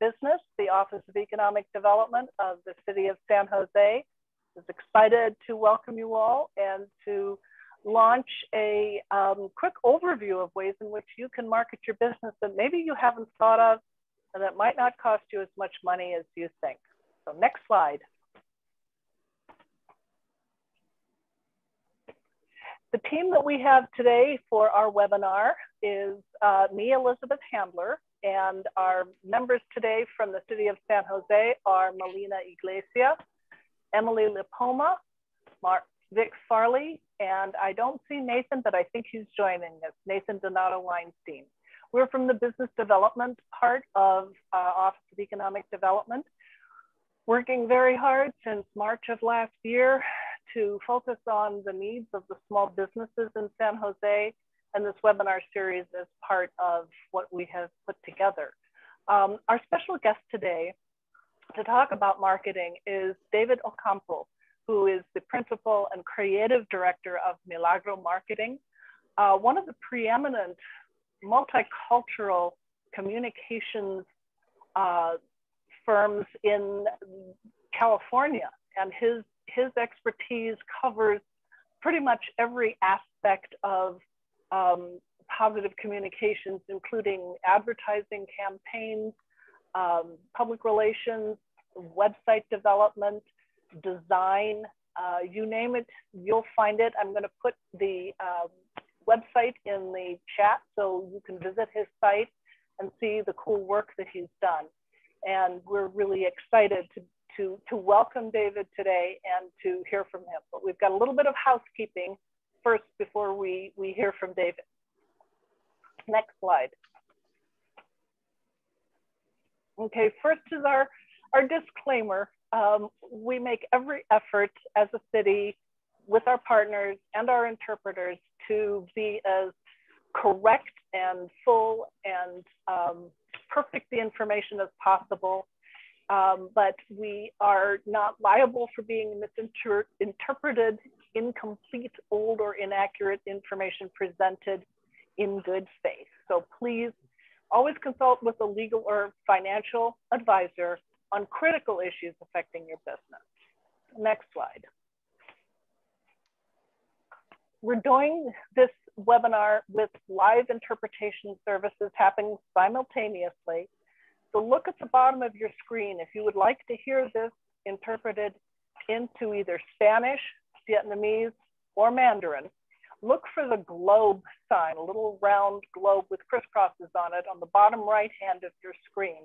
Business, the Office of Economic Development of the City of San Jose, is excited to welcome you all and to launch a um, quick overview of ways in which you can market your business that maybe you haven't thought of and that might not cost you as much money as you think. So next slide. The team that we have today for our webinar is uh, me, Elizabeth Handler, and our members today from the city of San Jose are Melina Iglesia, Emily Lipoma, Mark, Vic Farley, and I don't see Nathan, but I think he's joining us, Nathan Donato Weinstein. We're from the business development part of uh, Office of Economic Development, working very hard since March of last year to focus on the needs of the small businesses in San Jose and this webinar series is part of what we have put together. Um, our special guest today to talk about marketing is David Ocampo, who is the principal and creative director of Milagro Marketing, uh, one of the preeminent multicultural communications uh, firms in California. And his, his expertise covers pretty much every aspect of um, positive communications, including advertising campaigns, um, public relations, website development, design, uh, you name it, you'll find it. I'm going to put the uh, website in the chat so you can visit his site and see the cool work that he's done. And we're really excited to, to, to welcome David today and to hear from him. But we've got a little bit of housekeeping first before we, we hear from David. Next slide. Okay, first is our, our disclaimer. Um, we make every effort as a city with our partners and our interpreters to be as correct and full and um, perfect the information as possible. Um, but we are not liable for being misinterpreted, incomplete, old, or inaccurate information presented in good faith. So please always consult with a legal or financial advisor on critical issues affecting your business. Next slide. We're doing this webinar with live interpretation services happening simultaneously. So look at the bottom of your screen if you would like to hear this interpreted into either Spanish, Vietnamese, or Mandarin. Look for the globe sign, a little round globe with crisscrosses on it on the bottom right hand of your screen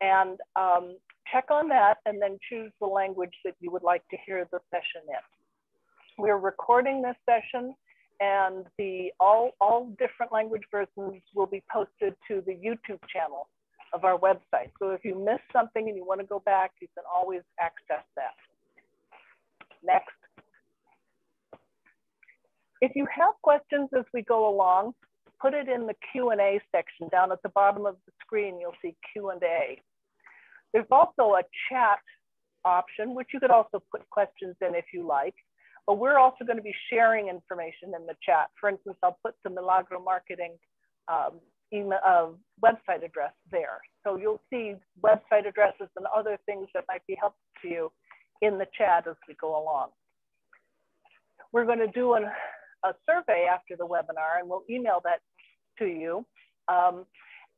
and um, check on that and then choose the language that you would like to hear the session in. We're recording this session and the all, all different language versions will be posted to the YouTube channel of our website. So if you miss something and you wanna go back, you can always access that. Next. If you have questions as we go along, put it in the Q&A section down at the bottom of the screen, you'll see Q&A. There's also a chat option, which you could also put questions in if you like, but we're also gonna be sharing information in the chat. For instance, I'll put the Milagro Marketing um, email, uh, website address there. So you'll see website addresses and other things that might be helpful to you in the chat as we go along. We're gonna do an, a survey after the webinar and we'll email that to you. Um,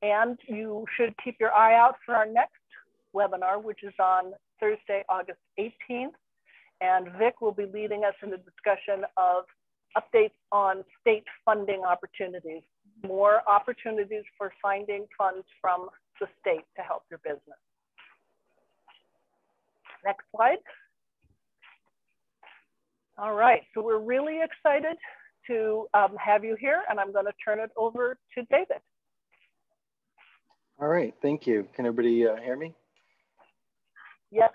and you should keep your eye out for our next webinar, which is on Thursday, August 18th. And Vic will be leading us in a discussion of updates on state funding opportunities, more opportunities for finding funds from the state to help your business. Next slide. All right, so we're really excited to um, have you here and I'm gonna turn it over to David. All right, thank you. Can everybody uh, hear me? Yes.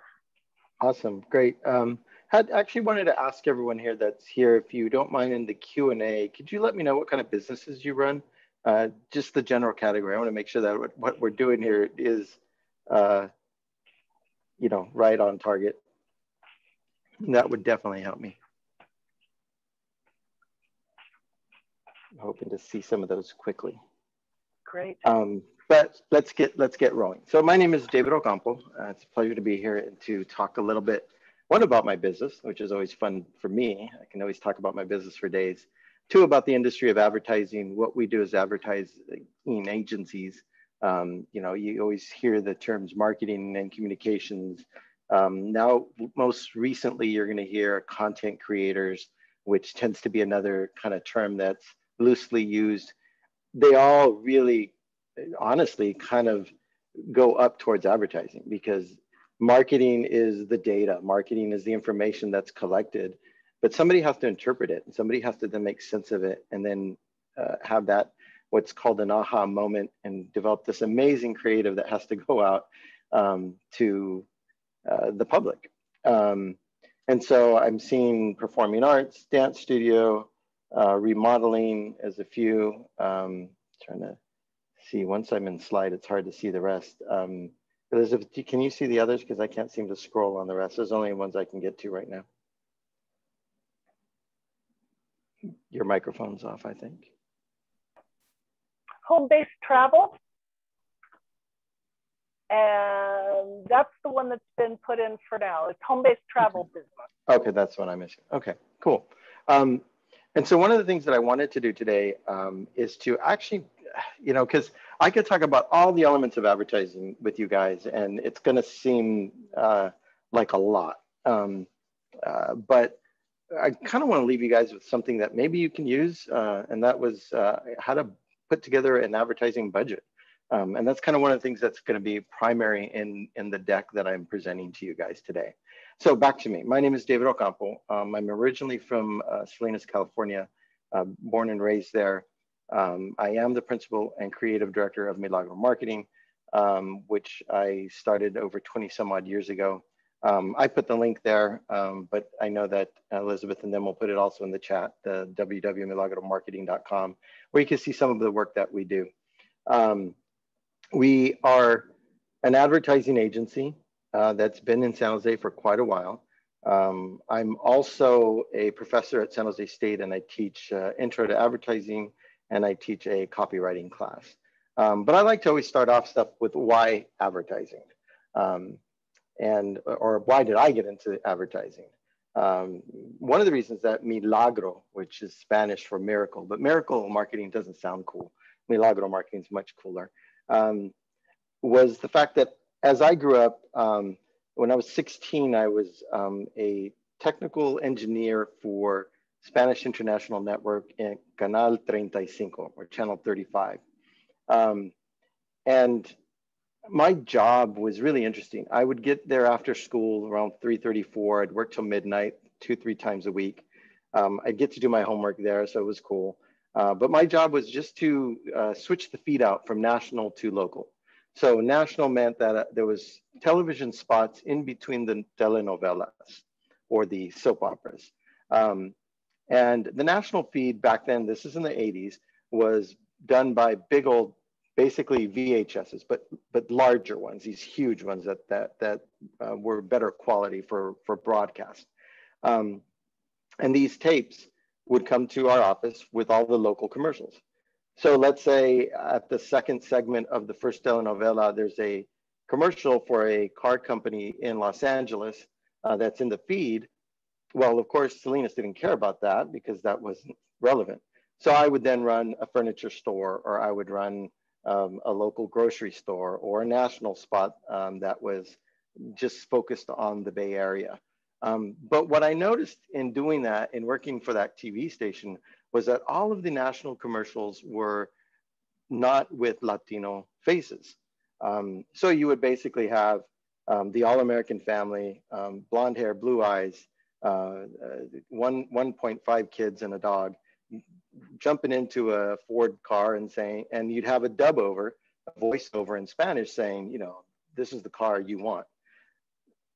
Awesome, great. Um, had actually wanted to ask everyone here that's here, if you don't mind in the Q&A, could you let me know what kind of businesses you run? Uh, just the general category. I want to make sure that what we're doing here is, uh, you know, right on target. That would definitely help me. I'm hoping to see some of those quickly. Great. Um, but let's get let's get rolling. So my name is David Ocampo. Uh, it's a pleasure to be here to talk a little bit, one about my business, which is always fun for me. I can always talk about my business for days. Two about the industry of advertising, what we do as advertising agencies. Um, you know, you always hear the terms marketing and communications. Um, now, most recently, you're going to hear content creators, which tends to be another kind of term that's loosely used. They all really honestly kind of go up towards advertising because marketing is the data, marketing is the information that's collected, but somebody has to interpret it and somebody has to then make sense of it and then uh, have that what's called an aha moment and develop this amazing creative that has to go out um, to uh, the public. Um, and so I'm seeing performing arts, dance studio, uh, remodeling as a few, um, trying to see, once I'm in slide, it's hard to see the rest. Um, Elizabeth, can you see the others? Because I can't seem to scroll on the rest. There's only ones I can get to right now. Your microphone's off, I think. Home-based travel. And that's the one that's been put in for now. It's home-based travel okay. business. Okay, that's what I'm missing. Okay, cool. Um, and so one of the things that I wanted to do today um, is to actually you know, because I could talk about all the elements of advertising with you guys, and it's going to seem uh, like a lot. Um, uh, but I kind of want to leave you guys with something that maybe you can use, uh, and that was uh, how to put together an advertising budget. Um, and that's kind of one of the things that's going to be primary in, in the deck that I'm presenting to you guys today. So back to me. My name is David Ocampo. Um, I'm originally from uh, Salinas, California, uh, born and raised there. Um, I am the principal and creative director of Milagro Marketing, um, which I started over 20 some odd years ago. Um, I put the link there, um, but I know that Elizabeth and them will put it also in the chat, the www.milagromarketing.com, where you can see some of the work that we do. Um, we are an advertising agency uh, that's been in San Jose for quite a while. Um, I'm also a professor at San Jose State and I teach uh, intro to advertising and I teach a copywriting class. Um, but I like to always start off stuff with why advertising, um, and or why did I get into advertising? Um, one of the reasons that milagro, which is Spanish for miracle, but miracle marketing doesn't sound cool. Milagro marketing is much cooler. Um, was the fact that as I grew up, um, when I was 16, I was um, a technical engineer for Spanish International Network in Canal 35 or Channel 35. Um, and my job was really interesting. I would get there after school around 3.34. I'd work till midnight, two, three times a week. Um, I'd get to do my homework there, so it was cool. Uh, but my job was just to uh, switch the feed out from national to local. So national meant that uh, there was television spots in between the telenovelas or the soap operas. Um, and the national feed back then, this is in the 80s, was done by big old, basically VHSs, but but larger ones, these huge ones that that that uh, were better quality for for broadcast. Um, and these tapes would come to our office with all the local commercials. So let's say at the second segment of the first telenovela, there's a commercial for a car company in Los Angeles uh, that's in the feed well, of course, Salinas didn't care about that because that wasn't relevant. So I would then run a furniture store or I would run um, a local grocery store or a national spot um, that was just focused on the Bay Area. Um, but what I noticed in doing that in working for that TV station was that all of the national commercials were not with Latino faces. Um, so you would basically have um, the all-American family, um, blonde hair, blue eyes, uh, uh, one 1.5 kids and a dog jumping into a Ford car and saying, and you'd have a dub over, a voiceover in Spanish saying, you know, this is the car you want.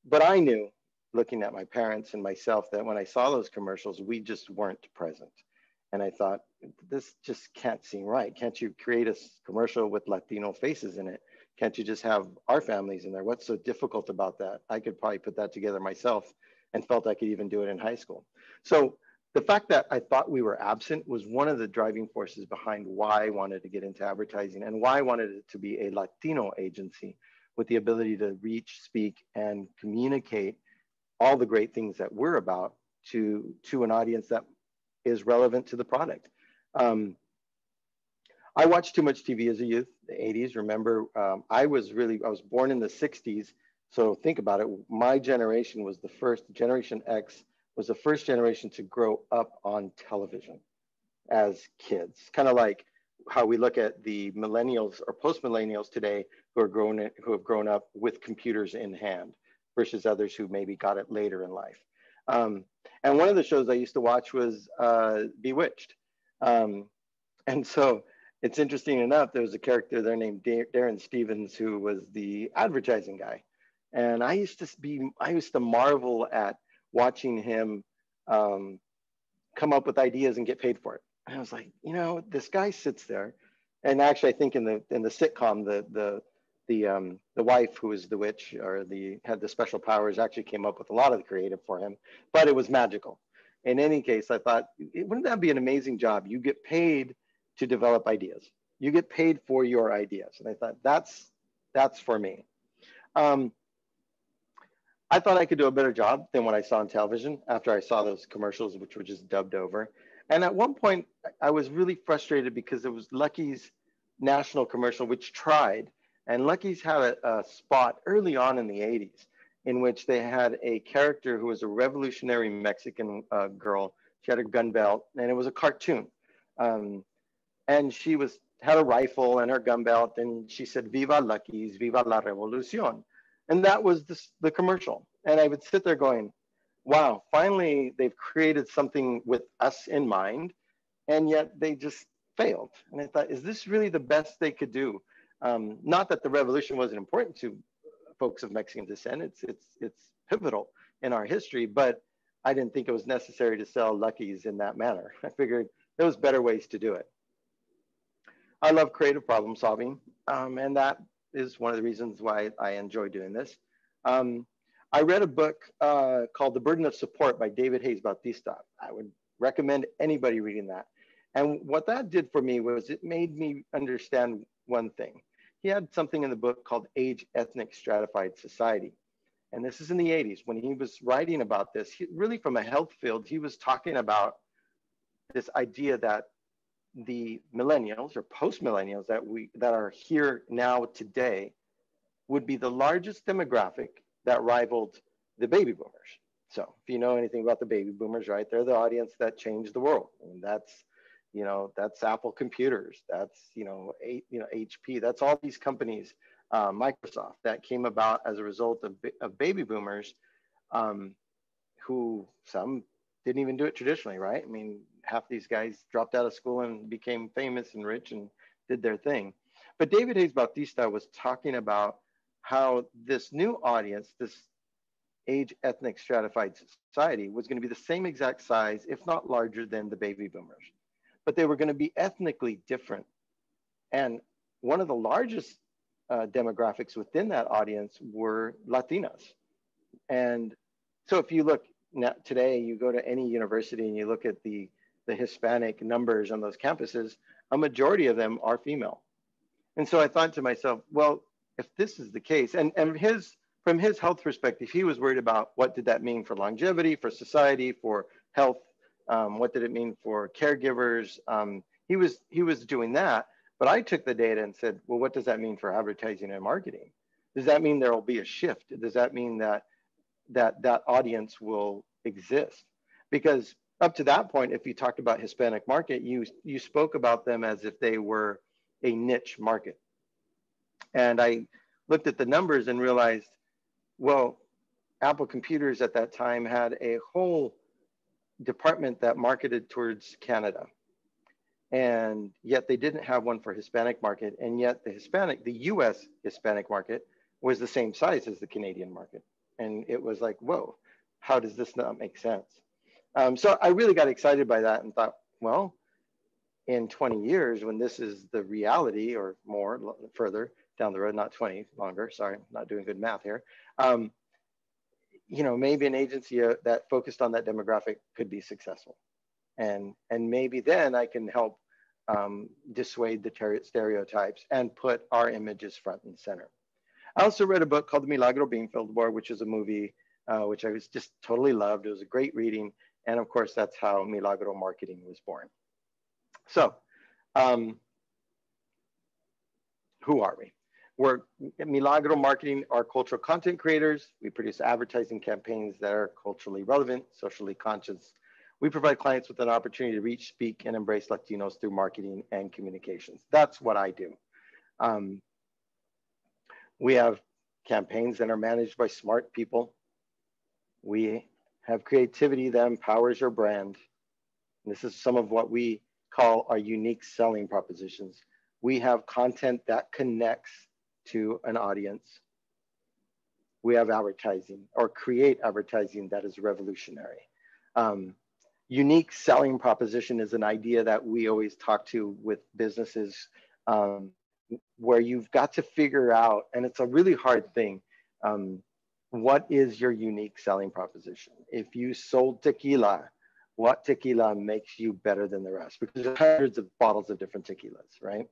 But I knew, looking at my parents and myself, that when I saw those commercials, we just weren't present. And I thought, this just can't seem right. Can't you create a commercial with Latino faces in it? Can't you just have our families in there? What's so difficult about that? I could probably put that together myself and felt I could even do it in high school. So the fact that I thought we were absent was one of the driving forces behind why I wanted to get into advertising and why I wanted it to be a Latino agency with the ability to reach, speak, and communicate all the great things that we're about to, to an audience that is relevant to the product. Um, I watched too much TV as a youth, the 80s. Remember, um, I was really, I was born in the 60s. So think about it. My generation was the first, Generation X was the first generation to grow up on television as kids. Kind of like how we look at the millennials or post millennials today who are grown who have grown up with computers in hand versus others who maybe got it later in life. Um, and one of the shows I used to watch was uh, Bewitched. Um, and so it's interesting enough, there was a character there named Darrin Stephens who was the advertising guy. And I used to be, I used to marvel at watching him um, come up with ideas and get paid for it. And I was like, you know, this guy sits there. And actually, I think in the in the sitcom, the the the um, the wife who was the witch or the had the special powers actually came up with a lot of the creative for him, but it was magical. In any case, I thought, wouldn't that be an amazing job? You get paid to develop ideas. You get paid for your ideas. And I thought that's that's for me. Um, I thought I could do a better job than what I saw on television after I saw those commercials, which were just dubbed over. And at one point, I was really frustrated because it was Lucky's national commercial, which tried. And Lucky's had a, a spot early on in the 80s in which they had a character who was a revolutionary Mexican uh, girl. She had a gun belt, and it was a cartoon. Um, and she was had a rifle and her gun belt and she said viva lucky's viva la revolucion and that was the, the commercial and i would sit there going wow finally they've created something with us in mind and yet they just failed and i thought is this really the best they could do um, not that the revolution wasn't important to folks of mexican descent it's it's it's pivotal in our history but i didn't think it was necessary to sell lucky's in that manner i figured there was better ways to do it I love creative problem solving, um, and that is one of the reasons why I enjoy doing this. Um, I read a book uh, called The Burden of Support by David Hayes Bautista. I would recommend anybody reading that. And what that did for me was it made me understand one thing. He had something in the book called Age Ethnic Stratified Society. And this is in the 80s. When he was writing about this, he, really from a health field, he was talking about this idea that the millennials or post millennials that we that are here now today would be the largest demographic that rivaled the baby boomers. So if you know anything about the baby boomers, right, they're the audience that changed the world. and that's, you know, that's Apple computers. That's, you know, a, you know, HP. That's all these companies, uh, Microsoft that came about as a result of, of baby boomers um, who some didn't even do it traditionally, right? I mean, half these guys dropped out of school and became famous and rich and did their thing. But David Hayes Bautista was talking about how this new audience, this age ethnic stratified society, was going to be the same exact size, if not larger than the baby boomers. But they were going to be ethnically different. And one of the largest uh, demographics within that audience were Latinas. And so if you look now, today, you go to any university and you look at the the Hispanic numbers on those campuses, a majority of them are female. And so I thought to myself, well, if this is the case, and, and his from his health perspective, he was worried about what did that mean for longevity, for society, for health, um, what did it mean for caregivers? Um, he was he was doing that, but I took the data and said, well, what does that mean for advertising and marketing? Does that mean there will be a shift? Does that mean that that that audience will exist? Because up to that point, if you talked about Hispanic market, you you spoke about them as if they were a niche market. And I looked at the numbers and realized, well, Apple Computers at that time had a whole department that marketed towards Canada. And yet they didn't have one for Hispanic market. And yet the Hispanic, the US Hispanic market was the same size as the Canadian market. And it was like, whoa, how does this not make sense? Um, so I really got excited by that and thought, well, in 20 years, when this is the reality or more further down the road, not 20 longer, sorry, not doing good math here. Um, you know, maybe an agency uh, that focused on that demographic could be successful. and and maybe then I can help um, dissuade the stereotypes and put our images front and center. I also read a book called The Milagro Beanfield War, which is a movie uh, which I was just totally loved. It was a great reading. And of course, that's how Milagro Marketing was born. So, um, who are we? We're Milagro Marketing are cultural content creators. We produce advertising campaigns that are culturally relevant, socially conscious. We provide clients with an opportunity to reach, speak, and embrace Latinos through marketing and communications. That's what I do. Um, we have campaigns that are managed by smart people. We have creativity that empowers your brand. And this is some of what we call our unique selling propositions. We have content that connects to an audience. We have advertising or create advertising that is revolutionary. Um, unique selling proposition is an idea that we always talk to with businesses um, where you've got to figure out, and it's a really hard thing, um, what is your unique selling proposition? If you sold tequila, what tequila makes you better than the rest? Because there's hundreds of bottles of different tequilas, right?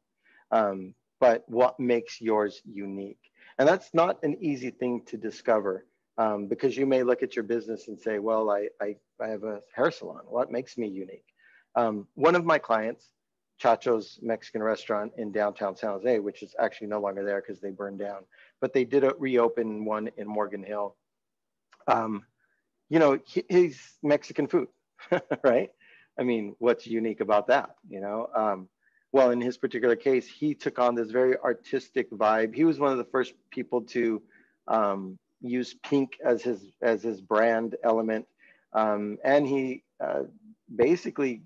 Um, but what makes yours unique? And that's not an easy thing to discover um, because you may look at your business and say, well, I, I, I have a hair salon. What makes me unique? Um, one of my clients Chacho's Mexican restaurant in downtown San Jose, which is actually no longer there because they burned down. But they did a, reopen one in Morgan Hill. Um, you know, he, he's Mexican food, right? I mean, what's unique about that? You know, um, well, in his particular case, he took on this very artistic vibe. He was one of the first people to um, use pink as his as his brand element, um, and he uh, basically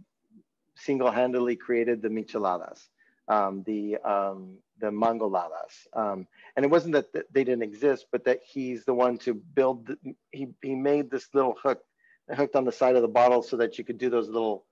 single-handedly created the micheladas, um, the um, the mangoladas. Um, and it wasn't that they didn't exist, but that he's the one to build. The, he he made this little hook hooked on the side of the bottle so that you could do those little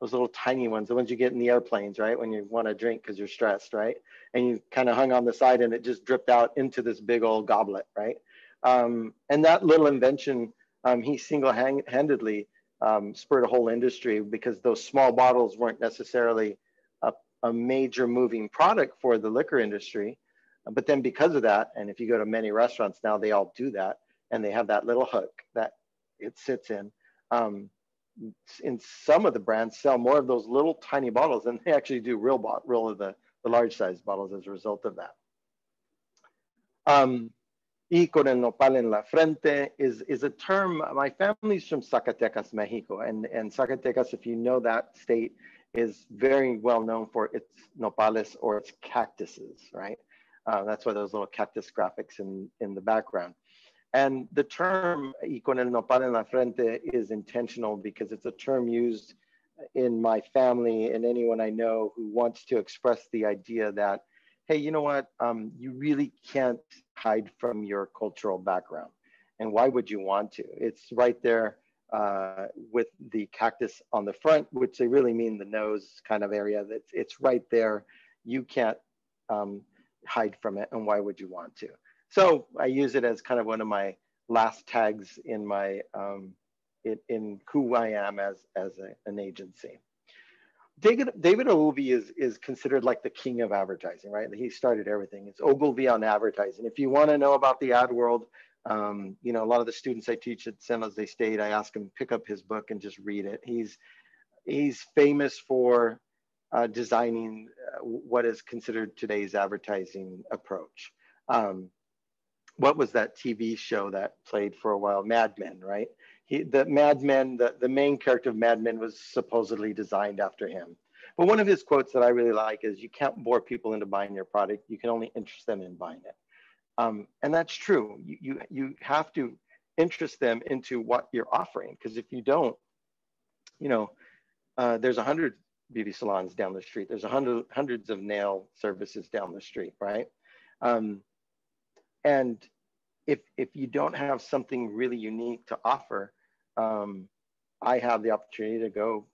those little tiny ones, the ones you get in the airplanes, right? When you want to drink because you're stressed, right? And you kind of hung on the side and it just dripped out into this big old goblet, right? Um, and that little invention, um, he single-handedly um, spurred a whole industry because those small bottles weren't necessarily a, a major moving product for the liquor industry. But then because of that, and if you go to many restaurants now, they all do that, and they have that little hook that it sits in. Um, in some of the brands sell more of those little tiny bottles than they actually do real, real of the, the large size bottles as a result of that. Um, y con el nopal en la frente is, is a term, my family's from Zacatecas, Mexico. And, and Zacatecas, if you know that state, is very well known for its nopales or its cactuses, right? Uh, that's why those little cactus graphics in, in the background. And the term y con el nopal en la frente is intentional because it's a term used in my family and anyone I know who wants to express the idea that hey, you know what? Um, you really can't hide from your cultural background. And why would you want to? It's right there uh, with the cactus on the front, which they really mean the nose kind of area. That it's right there. You can't um, hide from it. And why would you want to? So I use it as kind of one of my last tags in my um, in, in who I am as as a, an agency. David, David Ogilvy is, is considered like the king of advertising, right? He started everything. It's Ogilvy on advertising. If you want to know about the ad world, um, you know, a lot of the students I teach at San Jose State, I ask them to pick up his book and just read it. He's he's famous for uh, designing uh, what is considered today's advertising approach. Um, what was that TV show that played for a while? Mad Men, right? he, the Mad Men, the, the main character of Mad Men was supposedly designed after him. But one of his quotes that I really like is, you can't bore people into buying your product. You can only interest them in buying it. Um, and that's true. You, you, you have to interest them into what you're offering. Because if you don't, you know, uh, there's a hundred beauty salons down the street. There's a hundred, hundreds of nail services down the street, right? Um, and if, if you don't have something really unique to offer, um, I have the opportunity to go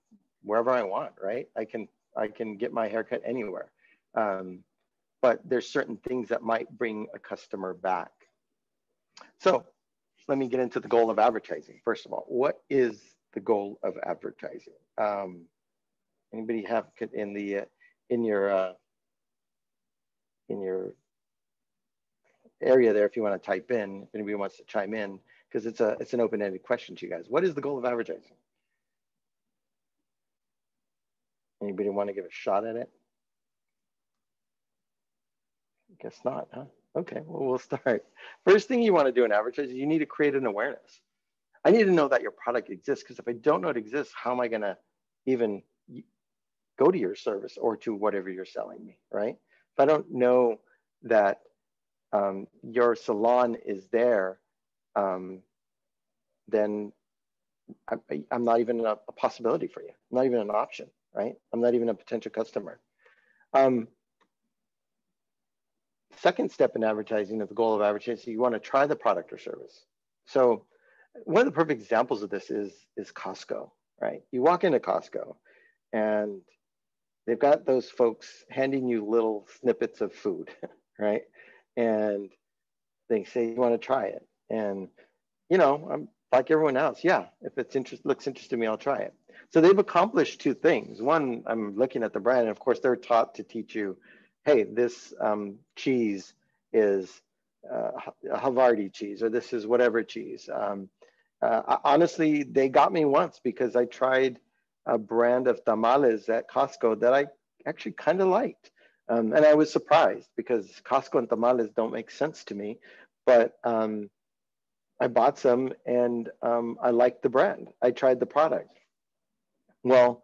wherever I want, right? I can I can get my haircut anywhere. Um, but there's certain things that might bring a customer back. So let me get into the goal of advertising. First of all, what is the goal of advertising? um, anybody have in the uh, in your uh, in your area there if you want to type in if anybody wants to chime in because it's a it's an open-ended question to you guys. What is the goal of advertising? Anybody want to give a shot at it? I guess not huh? Okay well we'll start. First thing you want to do in advertising you need to create an awareness. I need to know that your product exists because if i don't know it exists how am i going to even go to your service or to whatever you're selling me right? If I don't know that um, your salon is there, um, then I, am not even a, a, possibility for you. I'm not even an option, right? I'm not even a potential customer. Um, second step in advertising, of the goal of advertising, you want to try the product or service. So one of the perfect examples of this is is Costco, right? You walk into Costco, and they've got those folks handing you little snippets of food, right? And they say you want to try it, and you know, I'm like everyone else. Yeah, if it's interest looks interesting to me, I'll try it. So they've accomplished two things. One, I'm looking at the brand, and of course, they're taught to teach you, hey, this um, cheese is uh, Havarti cheese, or this is whatever cheese. Um, uh, honestly, they got me once because I tried a brand of tamales at Costco that I actually kind of liked. Um, and I was surprised because Costco and tamales don't make sense to me. But um, I bought some and um, I liked the brand. I tried the product. Well,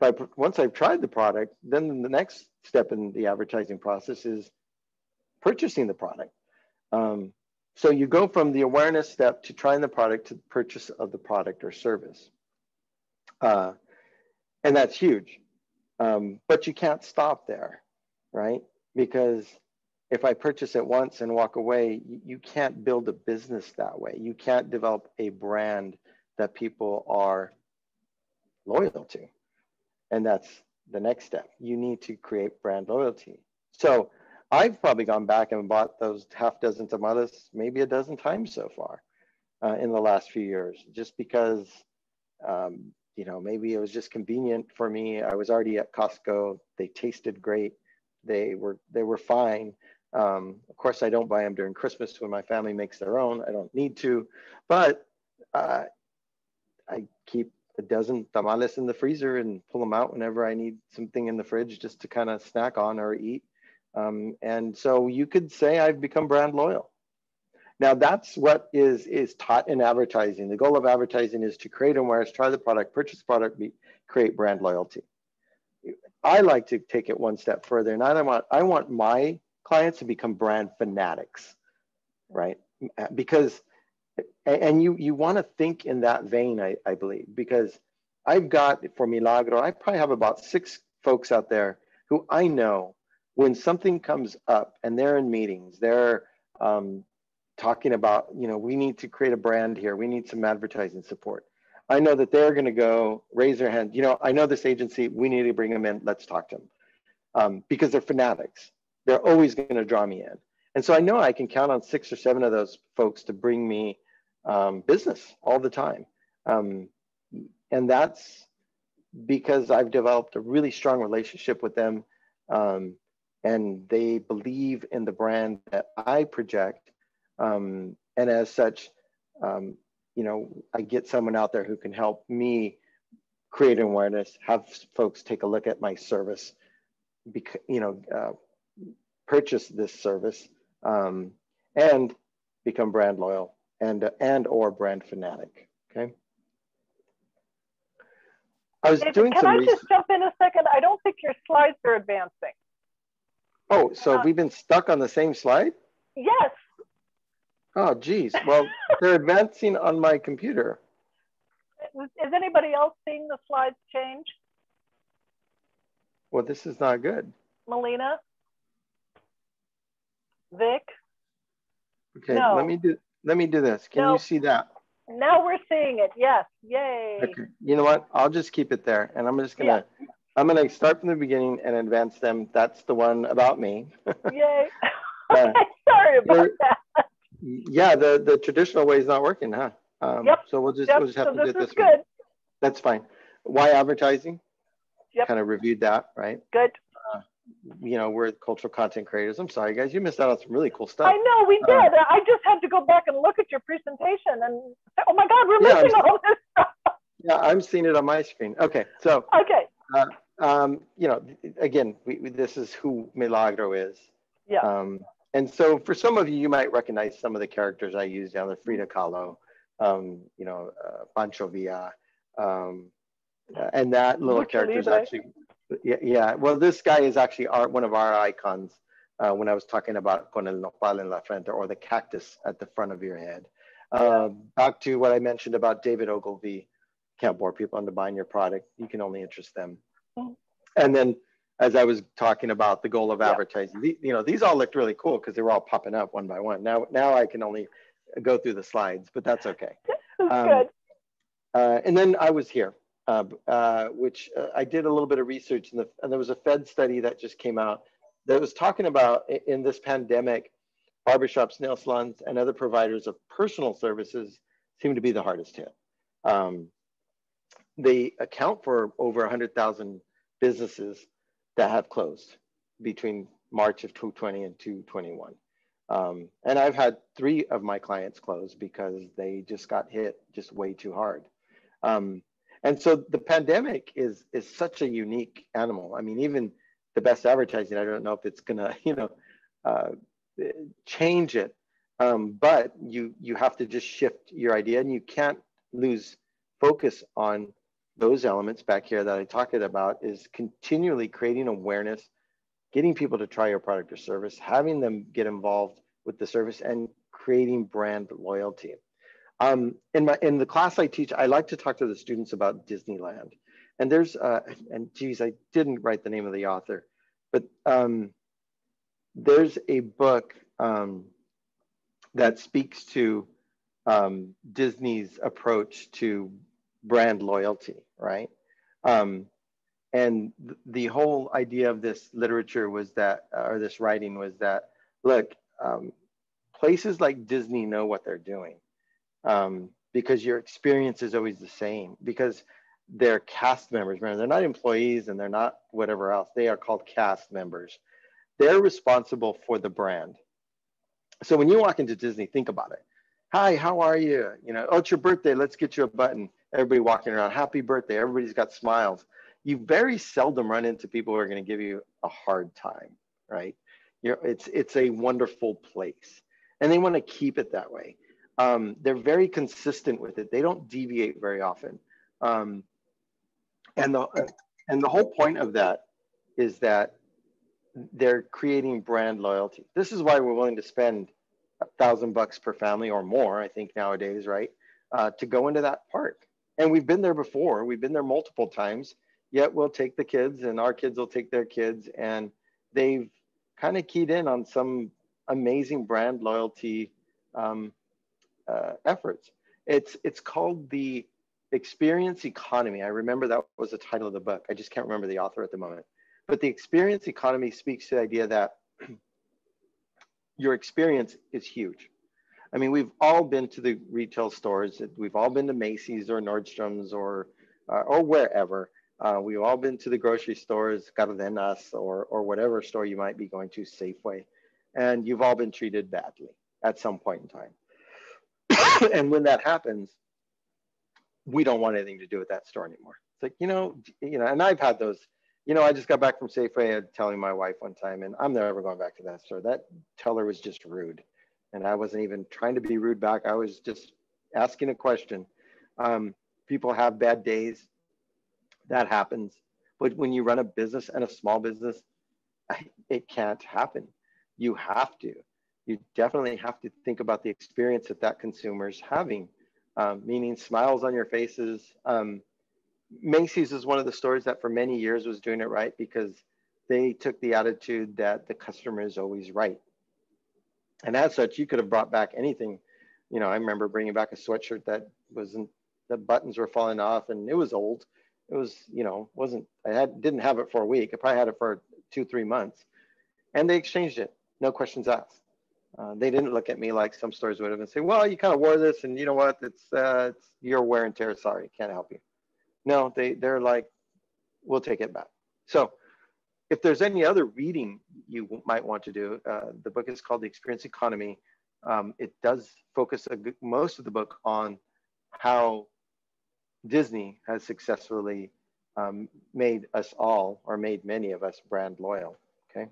I, once I've tried the product, then the next step in the advertising process is purchasing the product. Um, so you go from the awareness step to trying the product to the purchase of the product or service. Uh, and that's huge. Um, but you can't stop there, right? Because if I purchase it once and walk away, you, can't build a business that way. You can't develop a brand that people are loyal to. And that's the next step. You need to create brand loyalty. So I've probably gone back and bought those half dozen tamales maybe a dozen times so far uh, in the last few years, just because um, you know, maybe it was just convenient for me. I was already at Costco. They tasted great. They were they were fine. Um, of course, I don't buy them during Christmas when my family makes their own. I don't need to, but uh, I keep a dozen tamales in the freezer and pull them out whenever I need something in the fridge just to kind of snack on or eat. Um, and so you could say I've become brand loyal. Now that's what is, is taught in advertising. The goal of advertising is to create awareness, try the product, purchase product, be, create brand loyalty. I like to take it one step further and I want, I want my clients to become brand fanatics, right? Because, and you, you want to think in that vein, I, I believe, because I've got for Milagro, I probably have about six folks out there who I know when something comes up and they're in meetings, they're um, talking about, you know, we need to create a brand here. We need some advertising support. I know that they're going to go raise their hand. You know, I know this agency. We need to bring them in. Let's talk to them um, because they're fanatics. They're always going to draw me in. And so I know I can count on six or seven of those folks to bring me um, business all the time. Um, and that's because I've developed a really strong relationship with them. Um, and they believe in the brand that I project um, and as such, um, you know, I get someone out there who can help me create awareness, have folks take a look at my service, bec- you know, uh, purchase this service, um, and become brand loyal and uh, and or brand fanatic. Okay. I was doing can I just jump in a second? I don't think your slides are advancing. Oh, so uh, have we been stuck on the same slide? Yes, Oh, geez. Well, they're advancing on my computer. Is anybody else seeing the slides change? Well, this is not good. Melina? Vic? Okay, no. let me do let me do this. Can no. you see that? Now we're seeing it. Yes. Yay. Okay. You know what? I'll just keep it there and I'm just gonna yeah. I'm gonna start from the beginning and advance them. That's the one about me. Yay. okay, sorry about that yeah, the the traditional way is not working, huh? Um, yep. So we'll just yep. we'll just have so to do it this good. That's fine. why advertising? Yep. Kind of reviewed that, right? Good. Uh, you know, we're cultural content creators. I'm sorry, guys, you missed out on some really cool stuff. I know we did. Uh, I just had to go back and look at your presentation and say, oh my God, we're yeah, missing all this stuff. Yeah, I'm seeing it on my screen. Okay, so. Okay. Uh, um, you know, again, we, we, this is who Milagro is. Yeah. Um, and so for some of you, you might recognize some of the characters I used down there, Frida Kahlo, um, you know, uh, Pancho Villa, um, uh, and that little character is actually, yeah, yeah. Well, this guy is actually our, one of our icons uh, when I was talking about con el nopal en la frente or the cactus at the front of your head. Uh, back to what I mentioned about David Ogilvy. Can't bore people into buying your product. You can only interest them. Mm. And then as I was talking about the goal of yeah. advertising, the, you know, these all looked really cool because they were all popping up one by one. Now, now I can only go through the slides, but that's okay. Um, Good. Uh, and then I was here, uh, uh, which uh, I did a little bit of research, the, and there was a Fed study that just came out that was talking about in this pandemic, barbershops, nail salons, and other providers of personal services seem to be the hardest hit. Um, they account for over 100,000 businesses that have closed between March of 2020 and 2021. Um, and I've had three of my clients close because they just got hit just way too hard. Um, and so the pandemic is is such a unique animal. I mean, even the best advertising, I don't know if it's gonna, you know, uh, change it. Um, but you you have to just shift your idea, and you can't lose focus on those elements back here that I talked about is continually creating awareness, getting people to try your product or service, having them get involved with the service and creating brand loyalty. Um, in, my, in the class I teach, I like to talk to the students about Disneyland. And there's, uh, and geez, I didn't write the name of the author, but um, there's a book um, that speaks to um, Disney's approach to brand loyalty, right? Um, and th the whole idea of this literature was that, or this writing was that, look, um, places like Disney know what they're doing um, because your experience is always the same because they're cast members. Remember, they're not employees and they're not whatever else. They are called cast members. They're responsible for the brand. So when you walk into Disney, think about it. Hi, how are you? You know, oh, it's your birthday. Let's get you a button everybody walking around, happy birthday, everybody's got smiles. You very seldom run into people who are going to give you a hard time, right? You're, it's, it's a wonderful place. And they want to keep it that way. Um, they're very consistent with it. They don't deviate very often. Um, and, the, and the whole point of that is that they're creating brand loyalty. This is why we're willing to spend a thousand bucks per family or more, I think nowadays, right? Uh, to go into that park and we've been there before. We've been there multiple times. Yet we'll take the kids and our kids will take their kids. And they've kind of keyed in on some amazing brand loyalty um, uh, efforts. It's it's called the experience economy. I remember that was the title of the book. I just can't remember the author at the moment. But the experience economy speaks to the idea that your experience is huge I mean, we've all been to the retail stores. We've all been to Macy's or Nordstrom's or uh, or wherever. Uh, we've all been to the grocery stores, Cardenas or or whatever store you might be going to, Safeway, and you've all been treated badly at some point in time. and when that happens, we don't want anything to do with that store anymore. It's like you know, you know, and I've had those. You know, I just got back from Safeway. Telling my wife one time, and I'm never going back to that store. That teller was just rude and I wasn't even trying to be rude back. I was just asking a question. Um, people have bad days. That happens. But when you run a business and a small business, it can't happen. You have to. You definitely have to think about the experience that that consumer's having, um, meaning smiles on your faces. Um, Macy's is one of the stores that for many years was doing it right because they took the attitude that the customer is always right and as such, you could have brought back anything. You know, I remember bringing back a sweatshirt that wasn't the buttons were falling off and it was old. It was, you know, wasn't I had didn't have it for a week. I probably had it for two, three months, and they exchanged it, no questions asked. Uh, they didn't look at me like some stores would have and say, "Well, you kind of wore this, and you know what? It's uh, it's your wear and tear. Sorry, can't help you." No, they they're like, we'll take it back. So if there's any other reading you might want to do, uh, the book is called The Experience Economy. Um, it does focus most of the book on how Disney has successfully um, made us all, or made many of us, brand loyal. Okay.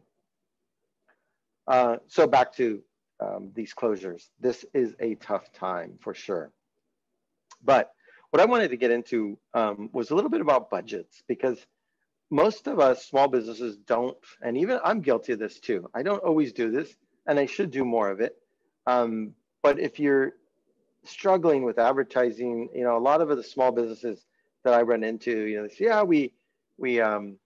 Uh, so back to um, these closures. This is a tough time for sure. But what I wanted to get into um, was a little bit about budgets because most of us small businesses don't, and even I'm guilty of this too. I don't always do this, and I should do more of it. Um, but if you're struggling with advertising, you know, a lot of the small businesses that I run into, you know, they say, yeah, we, we, um,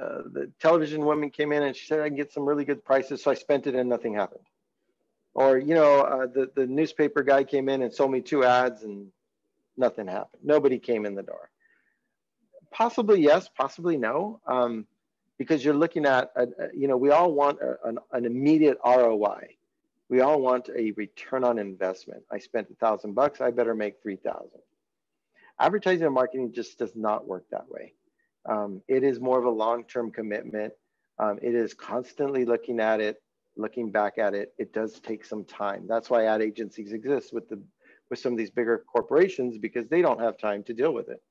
uh, the television woman came in and she said I can get some really good prices, so I spent it and nothing happened. Or you know, uh, the the newspaper guy came in and sold me two ads and nothing happened. Nobody came in the door. Possibly yes, possibly no, um, because you're looking at a, a, you know we all want a, an, an immediate ROI. We all want a return on investment. I spent a thousand bucks. I better make three thousand. Advertising and marketing just does not work that way. Um, it is more of a long-term commitment. Um, it is constantly looking at it, looking back at it. It does take some time. That's why ad agencies exist with the with some of these bigger corporations because they don't have time to deal with it,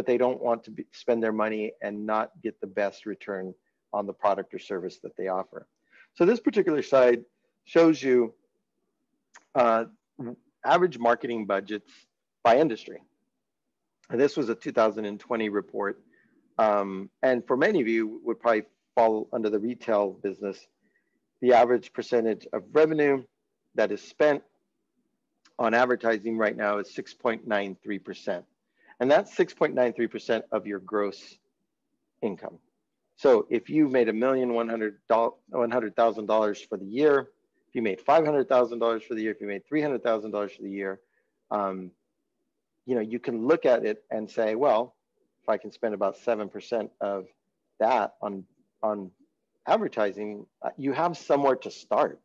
but they don't want to be, spend their money and not get the best return on the product or service that they offer. So this particular slide shows you uh, average marketing budgets by industry. And this was a 2020 report um, and for many of you would probably fall under the retail business. The average percentage of revenue that is spent on advertising right now is 6.93%. And that's 6.93% of your gross income. So if you made a million one hundred thousand dollars for the year, if you made five hundred thousand dollars for the year, if you made three hundred thousand dollars for the year, um, you know you can look at it and say, well, if I can spend about 7% of that on, on advertising, uh, you have somewhere to start.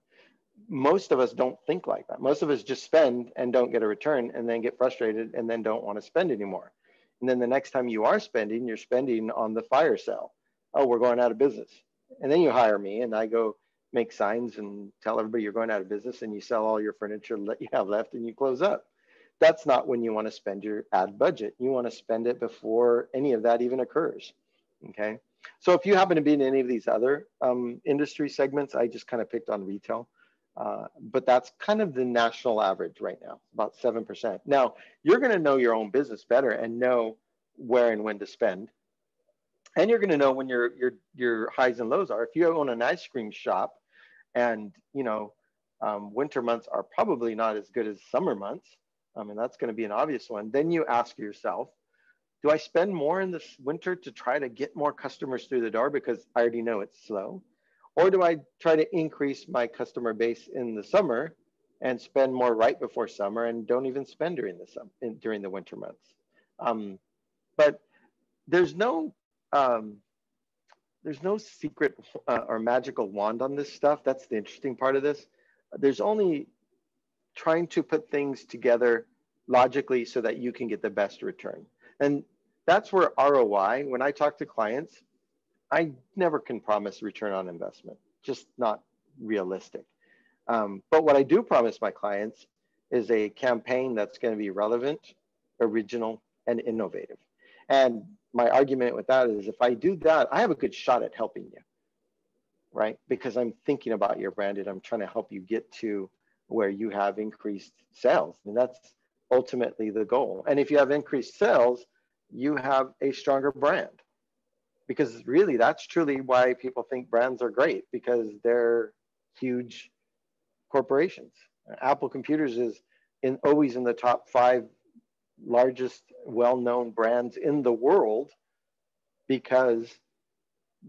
Most of us don't think like that. Most of us just spend and don't get a return and then get frustrated and then don't want to spend anymore. And then the next time you are spending, you're spending on the fire sale. Oh, we're going out of business. And then you hire me and I go make signs and tell everybody you're going out of business and you sell all your furniture that you have left and you close up that's not when you want to spend your ad budget. You want to spend it before any of that even occurs. Okay. So if you happen to be in any of these other um, industry segments, I just kind of picked on retail. Uh, but that's kind of the national average right now, about 7%. Now, you're going to know your own business better and know where and when to spend. And you're going to know when your, your, your highs and lows are. If you own an ice cream shop and, you know, um, winter months are probably not as good as summer months, I mean, that's going to be an obvious one. Then you ask yourself, do I spend more in this winter to try to get more customers through the door because I already know it's slow? Or do I try to increase my customer base in the summer and spend more right before summer and don't even spend during the summer, during the winter months? Um, but there's no um, there's no secret uh, or magical wand on this stuff. That's the interesting part of this. There's only trying to put things together logically so that you can get the best return. And that's where ROI, when I talk to clients, I never can promise return on investment, just not realistic. Um, but what I do promise my clients is a campaign that's going to be relevant, original, and innovative. And my argument with that is if I do that, I have a good shot at helping you, right? Because I'm thinking about your brand and I'm trying to help you get to where you have increased sales. And that's ultimately the goal. And if you have increased sales, you have a stronger brand. Because really, that's truly why people think brands are great because they're huge corporations. Apple Computers is in, always in the top five largest well known brands in the world because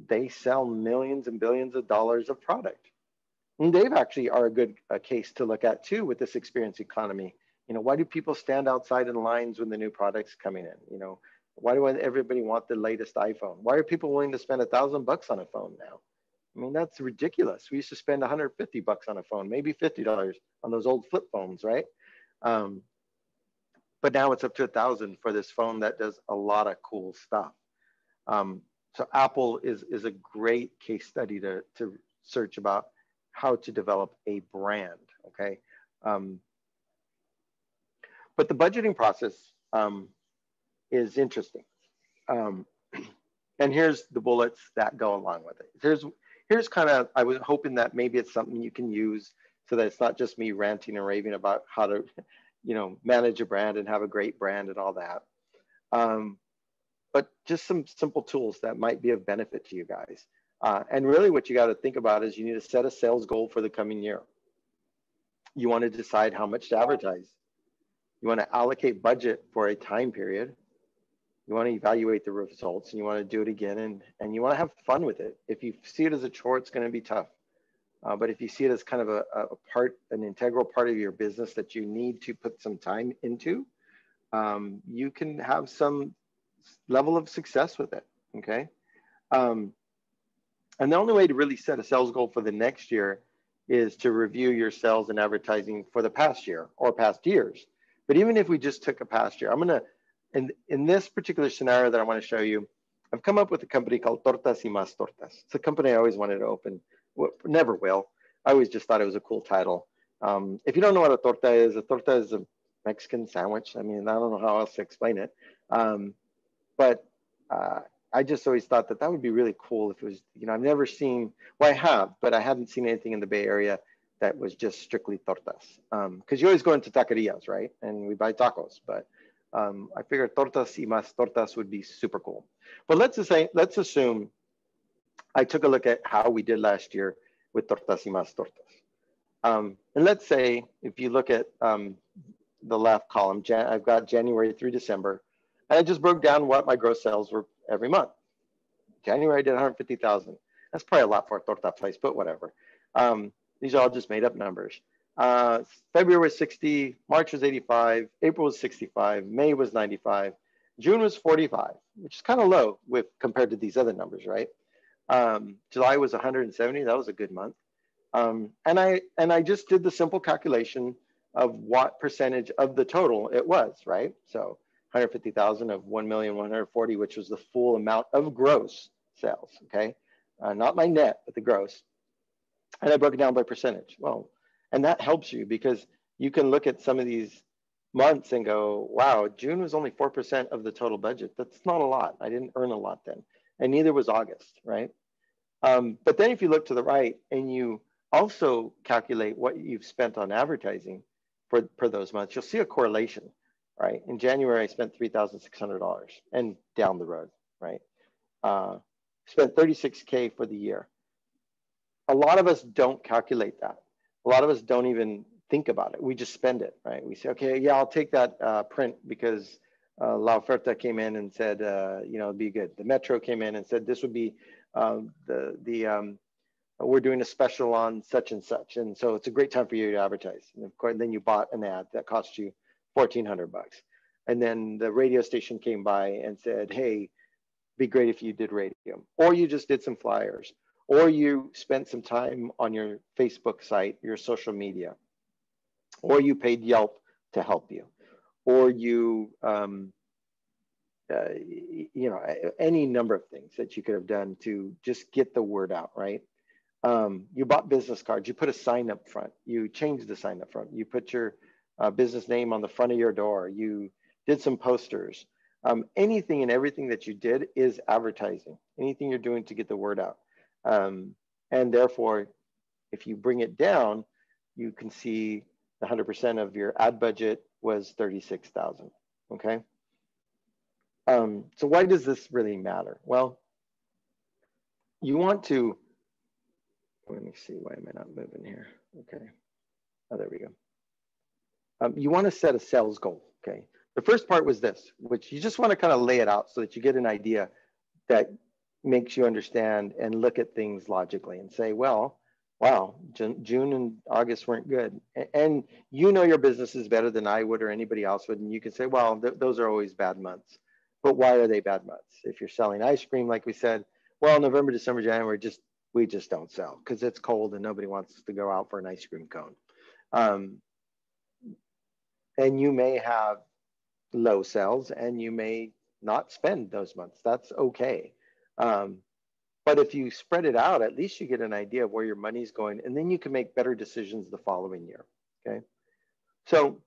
they sell millions and billions of dollars of product. And they've actually are a good uh, case to look at too with this experience economy. You know, why do people stand outside in lines when the new product's coming in? You know, why do everybody want the latest iPhone? Why are people willing to spend a thousand bucks on a phone now? I mean, that's ridiculous. We used to spend 150 bucks on a phone, maybe $50 on those old flip phones, right? Um, but now it's up to a thousand for this phone that does a lot of cool stuff. Um, so Apple is, is a great case study to, to search about how to develop a brand, okay? Um, but the budgeting process um, is interesting. Um, and here's the bullets that go along with it. Here's, here's kind of, I was hoping that maybe it's something you can use so that it's not just me ranting and raving about how to, you know, manage a brand and have a great brand and all that. Um, but just some simple tools that might be of benefit to you guys. Uh, and really what you got to think about is you need to set a sales goal for the coming year. You want to decide how much to advertise. You want to allocate budget for a time period. You want to evaluate the results and you want to do it again and, and you want to have fun with it. If you see it as a chore, it's going to be tough. Uh, but if you see it as kind of a, a, part, an integral part of your business that you need to put some time into, um, you can have some level of success with it. Okay. Um, and the only way to really set a sales goal for the next year is to review your sales and advertising for the past year or past years. But even if we just took a past year, I'm going to, in, in this particular scenario that I want to show you, I've come up with a company called Tortas y Más Tortas. It's a company I always wanted to open never will. I always just thought it was a cool title. Um, if you don't know what a torta is, a torta is a Mexican sandwich. I mean, I don't know how else to explain it. Um, but uh, I just always thought that that would be really cool if it was, you know, I've never seen, well, I have, but I haven't seen anything in the Bay Area that was just strictly tortas. Because um, you always go into taquerias, right? And we buy tacos, but um, I figured tortas y más tortas would be super cool. But let's say, let's assume I took a look at how we did last year with Tortas y Más Tortas. Um, and let's say if you look at um, the left column, Jan I've got January through December, and I just broke down what my gross sales were every month. January I did 150,000. That's probably a lot for a torta place, but whatever. Um, these are all just made up numbers. Uh, February was 60, March was 85, April was 65, May was 95, June was 45, which is kind of low with compared to these other numbers, right? Um, July was 170. That was a good month. Um, and I and I just did the simple calculation of what percentage of the total it was, right? So 150,000 of 1,140, which was the full amount of gross sales, okay? Uh, not my net, but the gross. And I broke it down by percentage. Well, and that helps you because you can look at some of these months and go, wow, June was only 4% of the total budget. That's not a lot. I didn't earn a lot then and neither was August, right? Um, but then if you look to the right and you also calculate what you've spent on advertising for, for those months, you'll see a correlation, right? In January, I spent $3,600 and down the road, right? Uh, spent 36K for the year. A lot of us don't calculate that. A lot of us don't even think about it. We just spend it, right? We say, okay, yeah, I'll take that uh, print because uh, La Oferta came in and said, uh, you know, it'd be good. The Metro came in and said this would be um, the the um, we're doing a special on such and such, and so it's a great time for you to advertise. And of course, then you bought an ad that cost you fourteen hundred bucks, and then the radio station came by and said, hey, be great if you did radio, or you just did some flyers, or you spent some time on your Facebook site, your social media, or you paid Yelp to help you or you, um, uh, you know, any number of things that you could have done to just get the word out, right? Um, you bought business cards, you put a sign up front, you changed the sign up front, you put your uh, business name on the front of your door, you did some posters. Um, anything and everything that you did is advertising, anything you're doing to get the word out. Um, and therefore, if you bring it down, you can see the 100% of your ad budget was 36,000, okay? Um, so why does this really matter? Well, you want to, let me see, why am I not moving here? Okay, oh, there we go. Um, you wanna set a sales goal, okay? The first part was this, which you just wanna kind of lay it out so that you get an idea that makes you understand and look at things logically and say, well, wow, June and August weren't good. And you know your business is better than I would or anybody else would. And you can say, well, th those are always bad months. But why are they bad months? If you're selling ice cream, like we said, well, November, December, January, just we just don't sell because it's cold and nobody wants to go out for an ice cream cone. Um, and you may have low sales and you may not spend those months. That's okay. Um, but if you spread it out, at least you get an idea of where your money's going, and then you can make better decisions the following year. Okay. So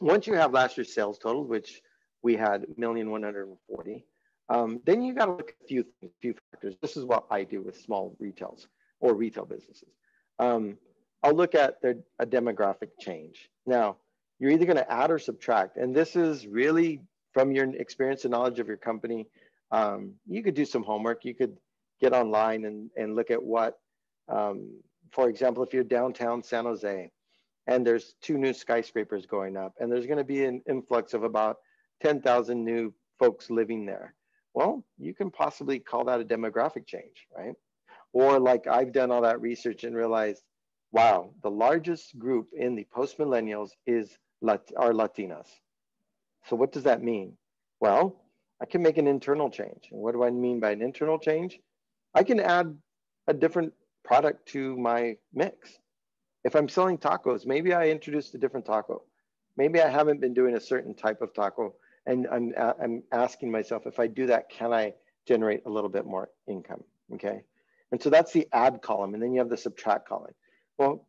once you have last year's sales total, which we had million one hundred and forty, um, then you got to look at a few things, few factors. This is what I do with small retails or retail businesses. Um, I'll look at the, a demographic change. Now, you're either going to add or subtract, and this is really from your experience and knowledge of your company. Um, you could do some homework. You could get online and, and look at what, um, for example, if you're downtown San Jose and there's two new skyscrapers going up and there's going to be an influx of about 10,000 new folks living there. Well, you can possibly call that a demographic change, right? Or like I've done all that research and realized, wow, the largest group in the post millennials is Lat- are Latinas. So what does that mean? Well, I can make an internal change. And what do I mean by an internal change? I can add a different product to my mix. If I'm selling tacos, maybe I introduced a different taco. Maybe I haven't been doing a certain type of taco and I'm, I'm asking myself, if I do that, can I generate a little bit more income, okay? And so that's the add column. And then you have the subtract column. Well,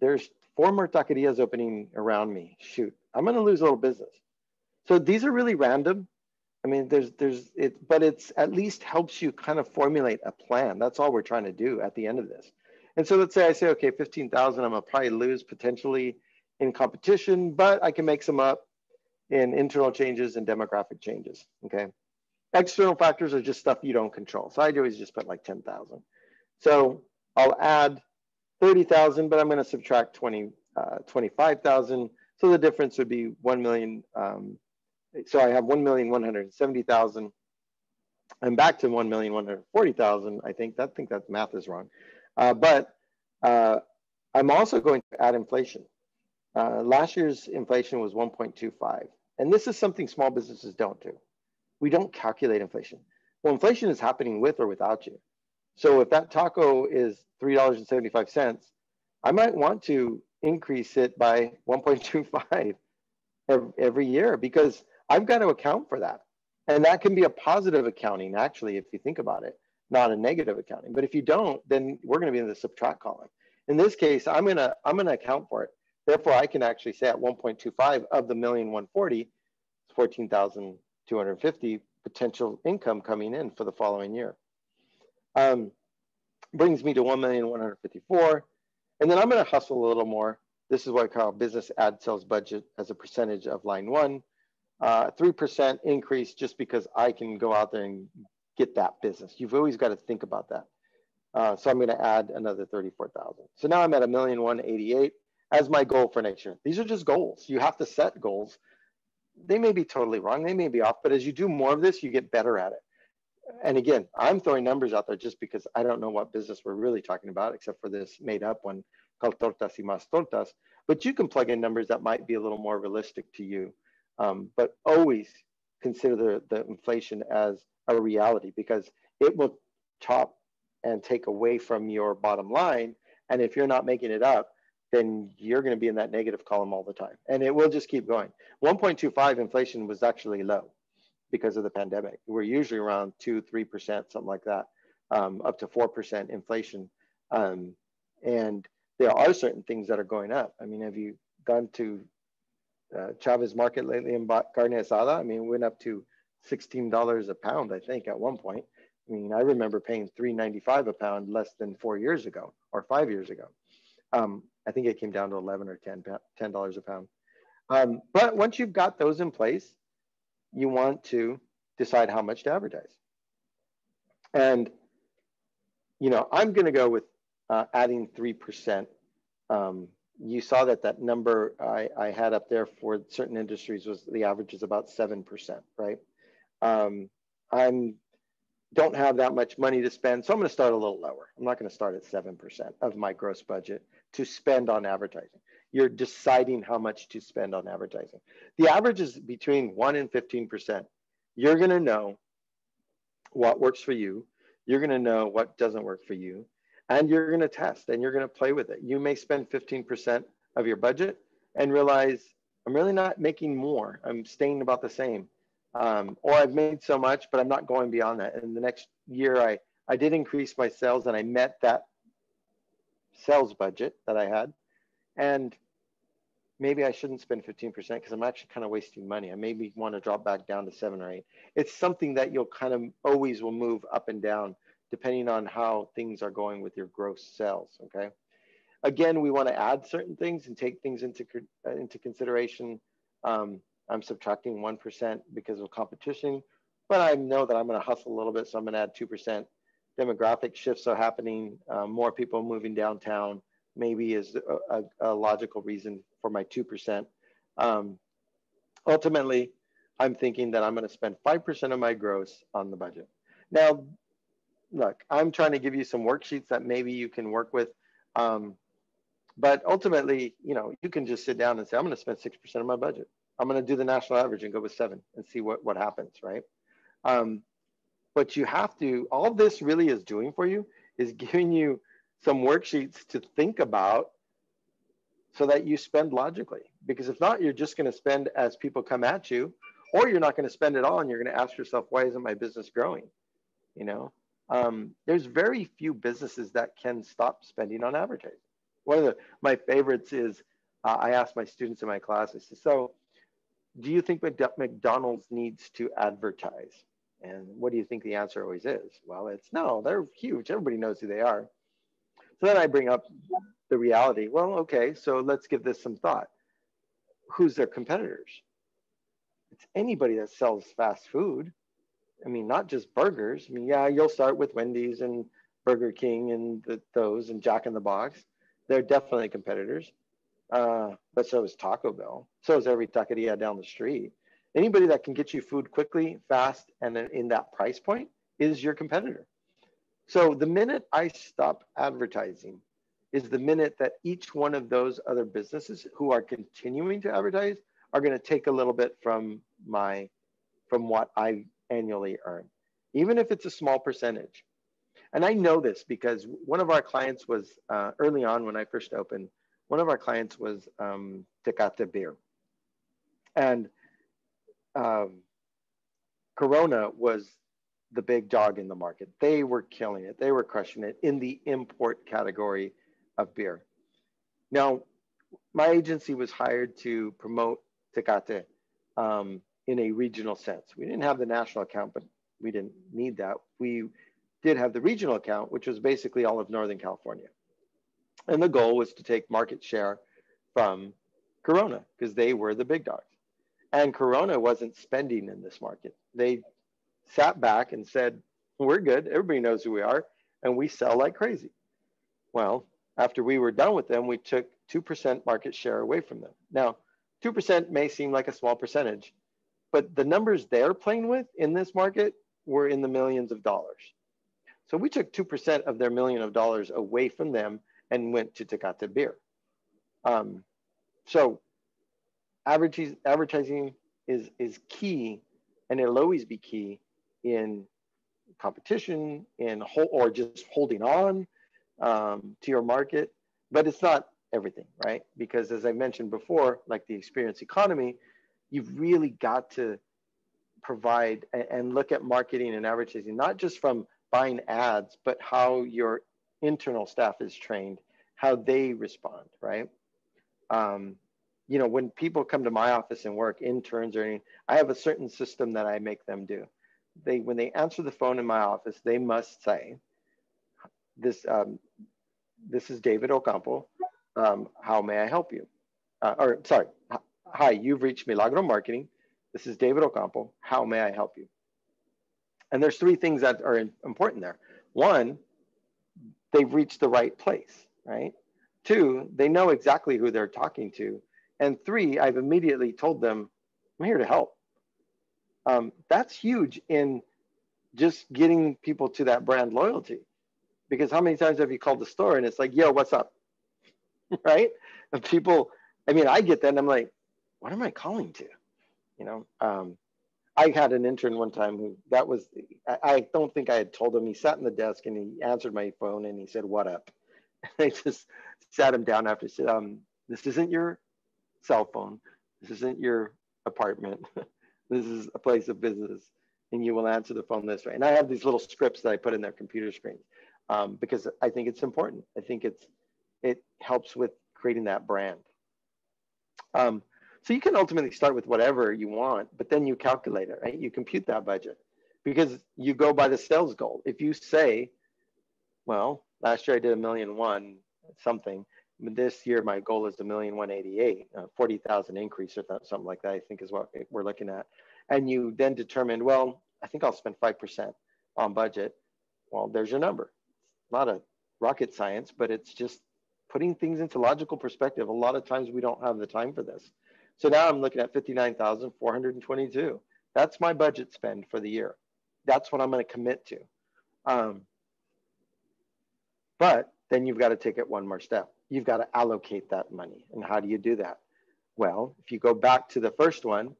there's four more taquerias opening around me. Shoot, I'm gonna lose a little business. So these are really random. I mean, there's, there's it, but it's at least helps you kind of formulate a plan. That's all we're trying to do at the end of this. And so let's say I say, okay, 15,000, I'm gonna probably lose potentially in competition, but I can make some up in internal changes and demographic changes, okay? External factors are just stuff you don't control. So I always just put like 10,000. So I'll add 30,000, but I'm gonna subtract 20, uh, 25,000. So the difference would be 1 million, um, so I have 1,170,000. I'm back to 1,140,000. I think that think that math is wrong. Uh, but uh, I'm also going to add inflation. Uh, last year's inflation was 1.25. And this is something small businesses don't do. We don't calculate inflation. Well, inflation is happening with or without you. So if that taco is $3.75, I might want to increase it by 1.25 every year because I've got to account for that. And that can be a positive accounting, actually, if you think about it, not a negative accounting. But if you don't, then we're going to be in the subtract column. In this case, I'm going to I'm going to account for it. Therefore, I can actually say at 1.25 of the million 140, 14,250 potential income coming in for the following year. Um, brings me to 1,154. And then I'm going to hustle a little more. This is what I call business ad sales budget as a percentage of line one. Uh, 3% increase just because I can go out there and get that business. You've always got to think about that. Uh, so I'm going to add another 34,000. So now I'm at a million one eighty-eight as my goal for next year. These are just goals. You have to set goals. They may be totally wrong. They may be off, but as you do more of this, you get better at it. And again, I'm throwing numbers out there just because I don't know what business we're really talking about, except for this made up one called Tortas y Más Tortas. But you can plug in numbers that might be a little more realistic to you. Um, but always consider the, the inflation as a reality because it will chop and take away from your bottom line. And if you're not making it up, then you're going to be in that negative column all the time. And it will just keep going. 1.25 inflation was actually low because of the pandemic. We're usually around 2 3%, something like that, um, up to 4% inflation. Um, and there are certain things that are going up. I mean, have you gone to uh, Chavez Market lately bought carne asada? I mean, it went up to $16 a pound, I think, at one point. I mean, I remember paying 3.95 a pound less than four years ago or five years ago. Um, I think it came down to 11 or 10 $10 a pound. Um, but once you've got those in place, you want to decide how much to advertise. And, you know, I'm going to go with uh, adding 3%. Um, you saw that that number I, I, had up there for certain industries was the average is about 7%, right? Um, I'm don't have that much money to spend, so I'm going to start a little lower. I'm not going to start at 7% of my gross budget to spend on advertising. You're deciding how much to spend on advertising. The average is between 1 and 15%. You're going to know what works for you. You're going to know what doesn't work for you. And you're going to test and you're going to play with it. You may spend 15% of your budget and realize, I'm really not making more. I'm staying about the same. Um, or I've made so much, but I'm not going beyond that. And the next year, I, I did increase my sales and I met that sales budget that I had. And maybe I shouldn't spend 15% because I'm actually kind of wasting money. I maybe want to drop back down to seven or eight. It's something that you'll kind of always will move up and down depending on how things are going with your gross sales. Okay. Again, we want to add certain things and take things into, uh, into consideration. Um, I'm subtracting 1% because of competition, but I know that I'm going to hustle a little bit. So I'm going to add 2%. Demographic shifts are happening. Um, more people moving downtown maybe is a, a, a logical reason for my 2%. Um, ultimately, I'm thinking that I'm going to spend 5% of my gross on the budget. Now, look, I'm trying to give you some worksheets that maybe you can work with. Um, but ultimately, you know, you can just sit down and say, I'm going to spend 6% of my budget. I'm going to do the national average and go with seven and see what, what happens, right? Um, but you have to, all this really is doing for you is giving you some worksheets to think about so that you spend logically. Because if not, you're just going to spend as people come at you, or you're not going to spend it all and you're going to ask yourself, why isn't my business growing? You know, um, there's very few businesses that can stop spending on advertising. One of the, my favorites is uh, I ask my students in my classes, so do you think McDonald's needs to advertise? And what do you think the answer always is? Well, it's no, they're huge. Everybody knows who they are. So then I bring up the reality. Well, okay, so let's give this some thought. Who's their competitors? It's anybody that sells fast food. I mean, not just burgers. I mean, yeah, you'll start with Wendy's and Burger King and the, those and Jack in the Box. They're definitely competitors. Uh, but so is Taco Bell. So is every taqueria down the street. Anybody that can get you food quickly, fast, and in that price point is your competitor. So the minute I stop advertising is the minute that each one of those other businesses who are continuing to advertise are going to take a little bit from my from what I annually earn, even if it's a small percentage. And I know this because one of our clients was uh, early on when I first opened, one of our clients was um, Tecate beer. And um, Corona was the big dog in the market. They were killing it. They were crushing it in the import category of beer. Now, my agency was hired to promote Tecate um, in a regional sense. We didn't have the national account, but we didn't need that. We did have the regional account, which was basically all of Northern California. And the goal was to take market share from Corona because they were the big dogs. And Corona wasn't spending in this market. They sat back and said, We're good. Everybody knows who we are. And we sell like crazy. Well, after we were done with them, we took 2% market share away from them. Now, 2% may seem like a small percentage, but the numbers they're playing with in this market were in the millions of dollars. So we took 2% of their million of dollars away from them and went to Tecate beer. Um, so advertising is, is key and it'll always be key in competition, in whole, or just holding on um, to your market. But it's not everything, right? Because as I mentioned before, like the experience economy, you've really got to provide and look at marketing and advertising, not just from buying ads, but how your internal staff is trained, how they respond, right? Um, you know, when people come to my office and work, interns or anything, I have a certain system that I make them do they when they answer the phone in my office, they must say, "This um, this is David Ocampo. Um, how may I help you?" Uh, or sorry, hi, you've reached Milagro Marketing. This is David Ocampo. How may I help you? And there's three things that are important there. One, they've reached the right place, right? Two, they know exactly who they're talking to. And three, I've immediately told them, I'm here to help um, that's huge in just getting people to that brand loyalty. Because how many times have you called the store and it's like, yo, what's up? right? And people, I mean, I get that and I'm like, what am I calling to? You know, um, I had an intern one time who that was, I, I, don't think I had told him. He sat in the desk and he answered my phone and he said, what up? And I just sat him down after, said, um, this isn't your cell phone. This isn't your apartment. this is a place of business and you will answer the phone this way. And I have these little scripts that I put in their computer screens um, because I think it's important. I think it's it helps with creating that brand. Um, so you can ultimately start with whatever you want, but then you calculate it, right? You compute that budget because you go by the sales goal. If you say, well, last year I did a million one something, but this year my goal is a million one eighty eight, uh, 40,000 increase or something like that, I think is what we're looking at. And you then determine, well, I think I'll spend 5% on budget. Well, there's your number. Not a rocket science, but it's just putting things into logical perspective. A lot of times we don't have the time for this. So now I'm looking at 59,422. That's my budget spend for the year. That's what I'm going to commit to. Um, but then you've got to take it one more step. You've got to allocate that money. And how do you do that? Well, if you go back to the first one,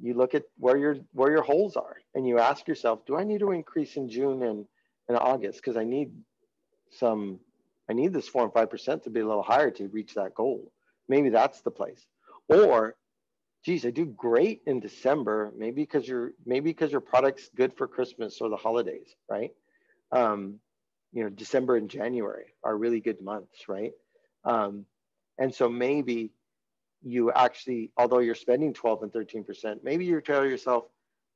you look at where your where your holes are and you ask yourself, do I need to increase in June and, and August? Because I need some I need this four and five percent to be a little higher to reach that goal. Maybe that's the place. Or, geez, I do great in December. Maybe because your maybe because your product's good for Christmas or the holidays, right? Um, you know, December and January are really good months, right? Um, and so maybe you actually, although you're spending 12 and 13%, maybe you tell yourself,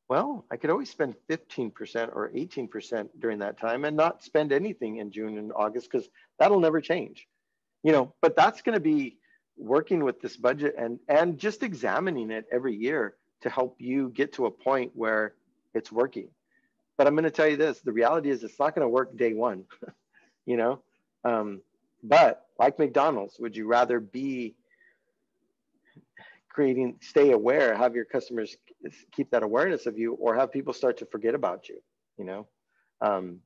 well, I could always spend 15% or 18% during that time and not spend anything in June and August because that'll never change. You know, but that's going to be working with this budget and and just examining it every year to help you get to a point where it's working. But I'm going to tell you this, the reality is it's not going to work day one, you know? Um, but like McDonald's, would you rather be creating stay aware have your customers keep that awareness of you or have people start to forget about you you know um,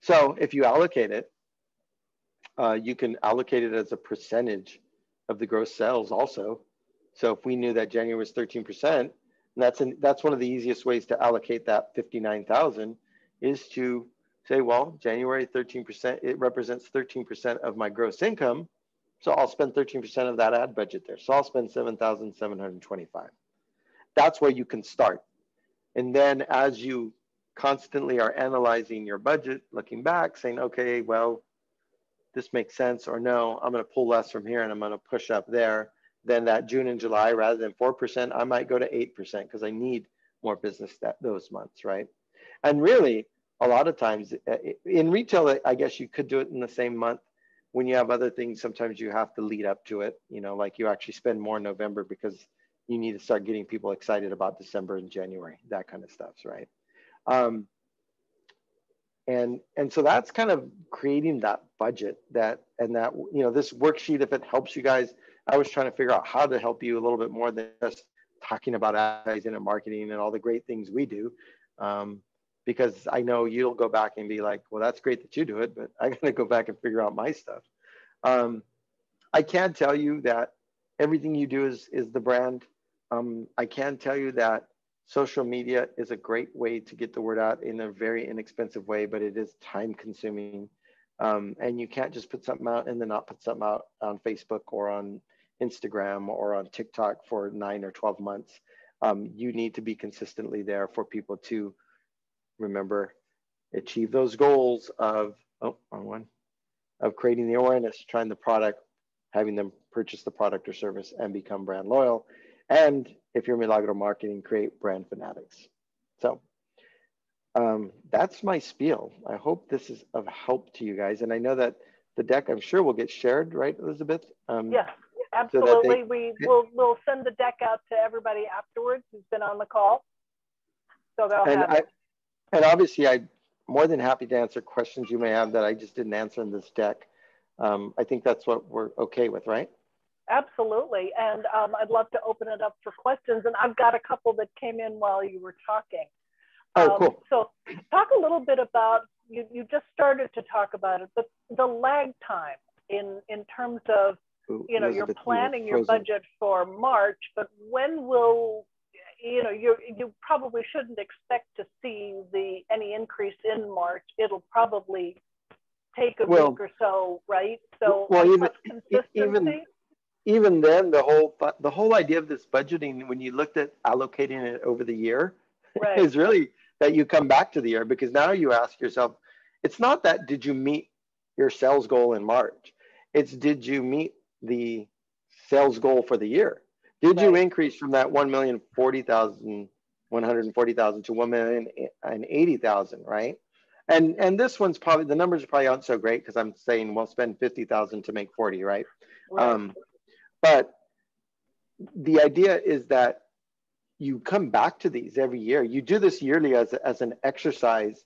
so if you allocate it uh, you can allocate it as a percentage of the gross sales also so if we knew that january was 13% that's an, that's one of the easiest ways to allocate that 59000 is to say well january 13% it represents 13% of my gross income so I'll spend 13% of that ad budget there. So I'll spend 7,725. That's where you can start. And then as you constantly are analyzing your budget, looking back, saying, okay, well, this makes sense, or no, I'm going to pull less from here and I'm going to push up there. Then that June and July, rather than 4%, I might go to 8% because I need more business that those months, right? And really, a lot of times uh, in retail, I guess you could do it in the same month when you have other things, sometimes you have to lead up to it. You know, like you actually spend more in November because you need to start getting people excited about December and January, that kind of stuff, right? Um, and and so that's kind of creating that budget that and that you know this worksheet if it helps you guys i was trying to figure out how to help you a little bit more than just talking about advertising and marketing and all the great things we do um, because I know you'll go back and be like, well, that's great that you do it, but I got to go back and figure out my stuff. Um, I can tell you that everything you do is, is the brand. Um, I can tell you that social media is a great way to get the word out in a very inexpensive way, but it is time consuming. Um, and you can't just put something out and then not put something out on Facebook or on Instagram or on TikTok for nine or 12 months. Um, you need to be consistently there for people to remember, achieve those goals of, oh, wrong one, of creating the awareness, trying the product, having them purchase the product or service and become brand loyal. And if you're Milagro Marketing, create brand fanatics. So um, that's my spiel. I hope this is of help to you guys. And I know that the deck, I'm sure, will get shared, right, Elizabeth? Um, yes, absolutely. So they, we will we'll send the deck out to everybody afterwards who's been on the call. So they'll and have I, it. And obviously, I'm more than happy to answer questions you may have that I just didn't answer in this deck. Um, I think that's what we're okay with, right? Absolutely. And um, I'd love to open it up for questions. And I've got a couple that came in while you were talking. Oh, um, cool. So talk a little bit about, you, you just started to talk about it, but the lag time in, in terms of, you know, Elizabeth, you're planning your budget for March, but when will you know, you you probably shouldn't expect to see the any increase in March. It'll probably take a well, week or so, right? So well, even consistency. even even then, the whole the whole idea of this budgeting, when you looked at allocating it over the year, right. is really that you come back to the year because now you ask yourself, it's not that did you meet your sales goal in March, it's did you meet the sales goal for the year? Did right. you increase from that one million forty thousand, one hundred forty thousand to one million and eighty thousand, right? And and this one's probably the numbers are probably aren't so great because I'm saying we'll spend fifty thousand to make forty, right? right. Um, but the idea is that you come back to these every year. You do this yearly as, as an exercise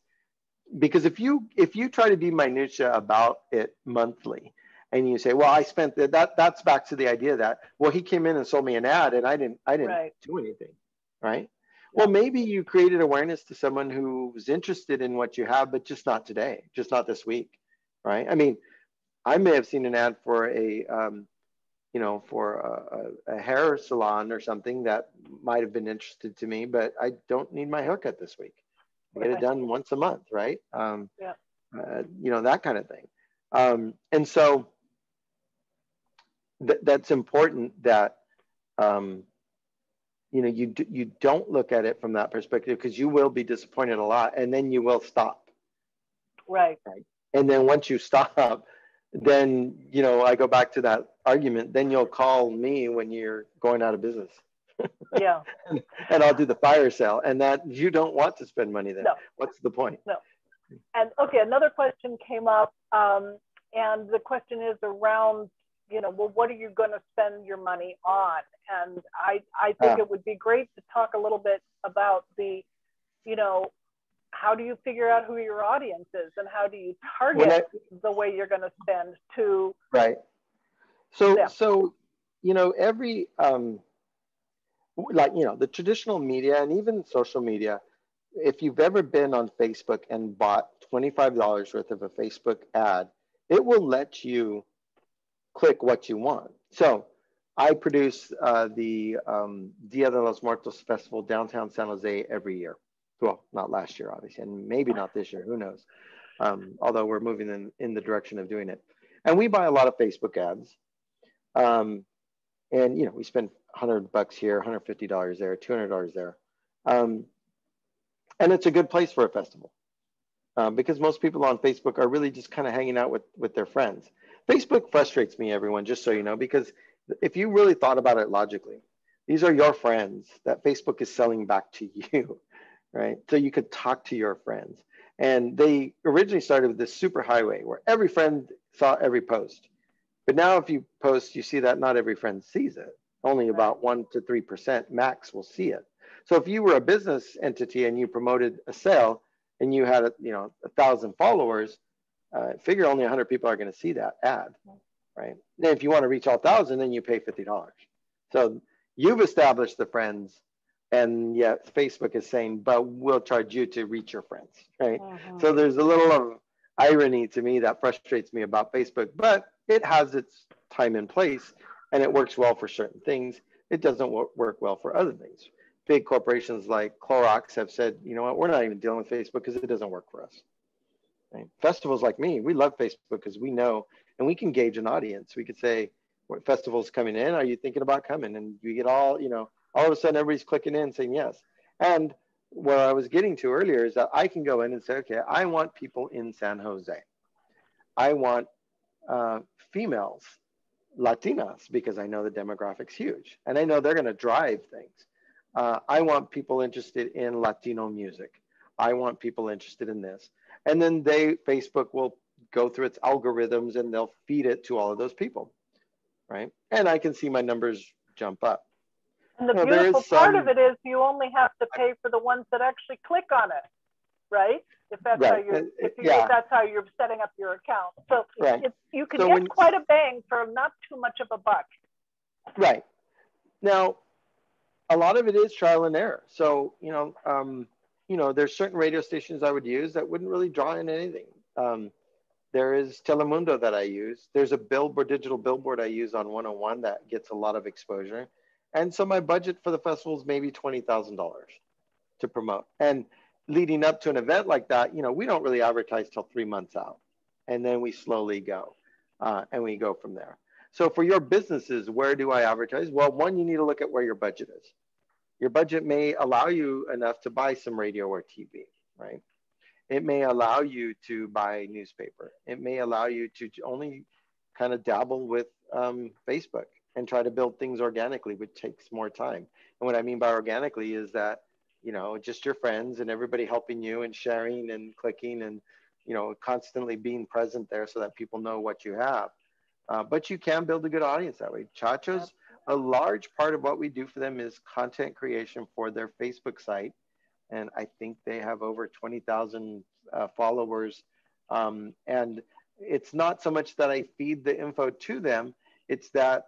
because if you if you try to be minutia about it monthly and you say well i spent that, that that's back to the idea that well he came in and sold me an ad and i didn't i didn't right. do anything right yeah. well maybe you created awareness to someone who's interested in what you have but just not today just not this week right i mean i may have seen an ad for a um, you know, for a, a, hair salon or something that might have been interested to me, but I don't need my haircut this week. I get it done once a month, right? Um, yeah. Uh, you know, that kind of thing. Um, and so th- that's important that, um, you know, you, d- you don't look at it from that perspective because you will be disappointed a lot and then you will stop. Right. Right. And then once you stop, then you know i go back to that argument then you'll call me when you're going out of business. Yeah. And, and, i'll do the fire sale and that you don't want to spend money then. No. what's the point? No. And okay another question came up um, and the question is around you know well what are you going to spend your money on? And i i think ah. it would be great to talk a little bit about the you know how do you figure out who your audience is and how do you target I, the way you're going to spend to right. So yeah. so you know every um like you know the traditional media and even social media if you've ever been on facebook and bought $25 worth of a facebook ad it will let you click what you want. So i produce uh, the um, dia de los muertos festival downtown san jose every year well, not last year, obviously, and maybe not this year, who knows? Um, although we're moving in, in the direction of doing it. And we buy a lot of Facebook ads. Um, and, you know, we spend 100 bucks here, $150 there, $200 there. Um, and it's a good place for a festival um, because most people on Facebook are really just kind of hanging out with, with their friends. Facebook frustrates me, everyone, just so you know, because if you really thought about it logically, these are your friends that Facebook is selling back to you right? So you could talk to your friends. And they originally started with this super highway where every friend saw every post. But now, if you post, you see that not every friend sees it. Only about one to three percent max will see it. So if you were a business entity and you promoted a sale and you had a, you know a thousand followers, uh, figure only 100 people are going to see that ad, right? And if you want to reach all thousand, then you pay fifty dollars. So you've established the friends and yet Facebook is saying, but we'll charge you to reach your friends, right? Mm-hmm. So there's a little of irony to me that frustrates me about Facebook, but it has its time and place and it works well for certain things. It doesn't work well for other things. Big corporations like Clorox have said, you know what, we're not even dealing with Facebook because it doesn't work for us. Right? Festivals like me, we love Facebook because we know and we can gauge an audience. We could say, what festivals coming in? Are you thinking about coming? And you get all, you know, all of a sudden everybody's clicking in saying yes. And where I was getting to earlier is that I can go in and say, okay, I want people in San Jose. I want uh, females, Latinas, because I know the demographic's huge and I know they're going to drive things. Uh, I want people interested in Latino music. I want people interested in this. And then they, Facebook will go through its algorithms and they'll feed it to all of those people, right? And I can see my numbers jump up. And the beautiful part some, of it is you only have to pay for the ones that actually click on it, right? If that's right. how you're, if, you, yeah. if that's how you're setting up your account. So right. you can so get when, quite a bang for not too much of a buck. Right. Now, a lot of it is trial and error. So you know, um, you know, there's certain radio stations I would use that wouldn't really draw in anything. Um, there is Telemundo that I use. There's a billboard, digital billboard I use on 101 that gets a lot of exposure. And so my budget for the festival is maybe $20,000 to promote. And leading up to an event like that, you know, we don't really advertise till three months out. And then we slowly go uh, and we go from there. So for your businesses, where do I advertise? Well, one, you need to look at where your budget is. Your budget may allow you enough to buy some radio or TV, right? It may allow you to buy newspaper. It may allow you to only kind of dabble with um, Facebook and try to build things organically, which takes more time. And what I mean by organically is that, you know, just your friends and everybody helping you and sharing and clicking and, you know, constantly being present there so that people know what you have. Uh, but you can build a good audience that way. Chachos, a large part of what we do for them is content creation for their Facebook site. And I think they have over 20,000 uh, followers. Um, and it's not so much that I feed the info to them, it's that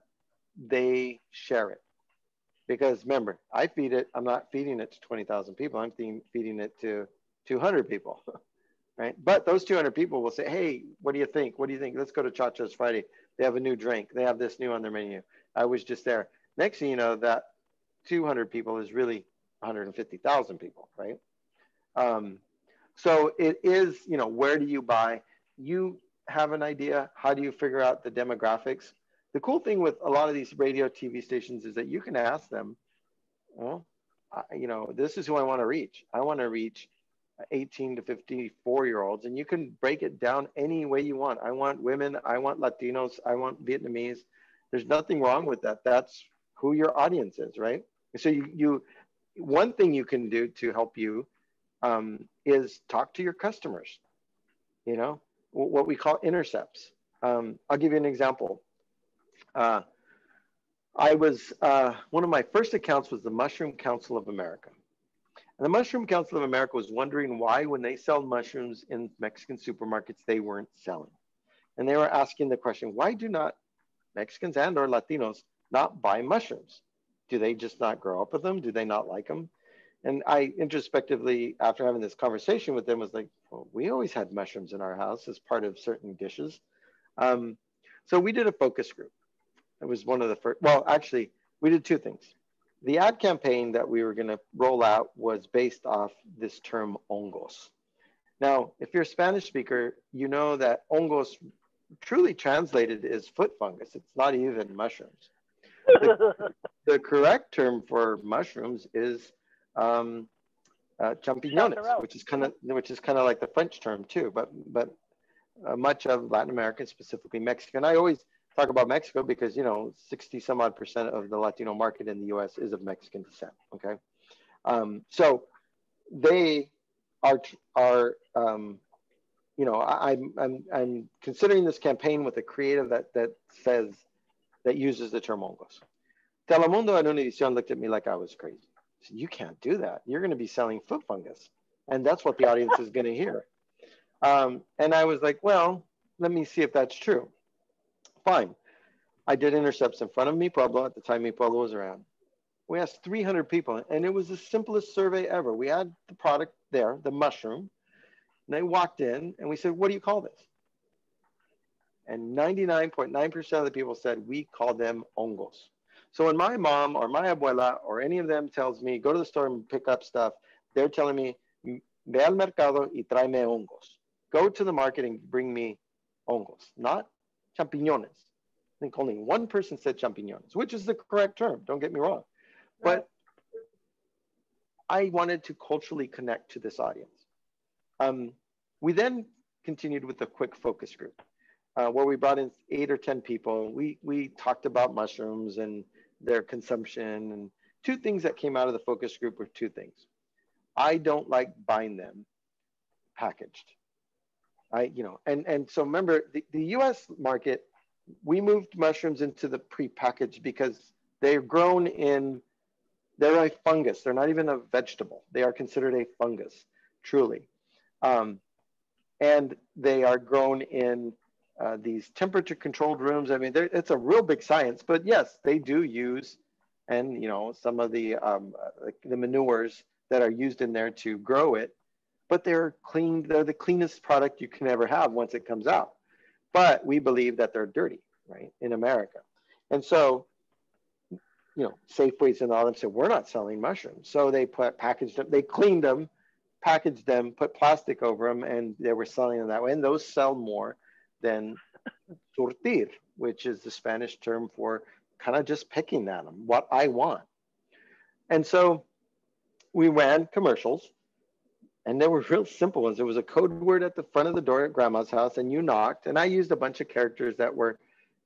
they share it. Because remember, I feed it, I'm not feeding it to 20,000 people, I'm feeding, it to 200 people, right? But those 200 people will say, hey, what do you think? What do you think? Let's go to Chacho's Friday. They have a new drink, they have this new on their menu. I was just there. Next thing you know, that 200 people is really 150,000 people, right? Um, so it is, you know, where do you buy? You have an idea. How do you figure out the demographics? The cool thing with a lot of these radio TV stations is that you can ask them, well, I, you know, this is who I want to reach. I want to reach 18 to 54 year olds, and you can break it down any way you want. I want women, I want Latinos, I want Vietnamese. There's nothing wrong with that. That's who your audience is, right? So you, you one thing you can do to help you um, is talk to your customers. You know, what we call intercepts. Um, I'll give you an example. Uh, I was, uh, one of my first accounts was the Mushroom Council of America. And the Mushroom Council of America was wondering why, when they sell mushrooms in Mexican supermarkets, they weren't selling. And they were asking the question, why do not Mexicans and or Latinos not buy mushrooms? Do they just not grow up with them? Do they not like them? And I introspectively, after having this conversation with them, was like, well, we always had mushrooms in our house as part of certain dishes. Um, so we did a focus group. It was one of the first, well, actually, we did two things. The ad campaign that we were going to roll out was based off this term hongos. Now, if you're a Spanish speaker, you know that hongos truly translated is foot fungus. It's not even mushrooms. The, the correct term for mushrooms is um, uh, champiñones, which is kind of which is kind of like the French term too, but but uh, much of Latin America, specifically Mexican. I always talk about Mexico because you know 60 some odd percent of the Latino market in the U.S. is of Mexican descent. Okay, um, so they are are um, you know I, I'm I'm I'm considering this campaign with a creative that that says that uses the term hongos. Telemundo and Univision looked at me like I was crazy you can't do that. You're going to be selling foot fungus. And that's what the audience is going to hear. Um, and I was like, well, let me see if that's true. Fine. I did intercepts in front of Mi Pueblo at the time Mi Pueblo was around. We asked 300 people, and it was the simplest survey ever. We had the product there, the mushroom. And they walked in, and we said, What do you call this? And 99.9% of the people said, We call them hongos. So when my mom or my abuela or any of them tells me, go to the store and pick up stuff, they're telling me, ve al mercado y tráeme hongos. Go to the market and bring me hongos, not champiñones. I think only one person said champiñones, which is the correct term. Don't get me wrong. But I wanted to culturally connect to this audience. Um, we then continued with a quick focus group uh, where we brought in eight or 10 people. We, we talked about mushrooms and their consumption. And two things that came out of the focus group were two things. I don't like buying them packaged. I, you know, and, and so remember the, the US market, we moved mushrooms into the pre-packaged because they're grown in, they're a fungus. They're not even a vegetable. They are considered a fungus, truly. Um, and they are grown in uh, these temperature controlled rooms. I mean, it's a real big science, but yes, they do use, and you know, some of the um, uh, the manures that are used in there to grow it, but they're clean. They're the cleanest product you can ever have once it comes out. But we believe that they're dirty, right, in America, and so. You know, Safeways and all them said we're not selling mushrooms, so they put packaged them. They cleaned them, packaged them, put plastic over them, and they were selling them that way. And those sell more than surtir, which is the Spanish term for kind of just picking at them, what I want. And so we ran commercials and they were real simple ones. There was a code word at the front of the door at grandma's house and you knocked and I used a bunch of characters that were,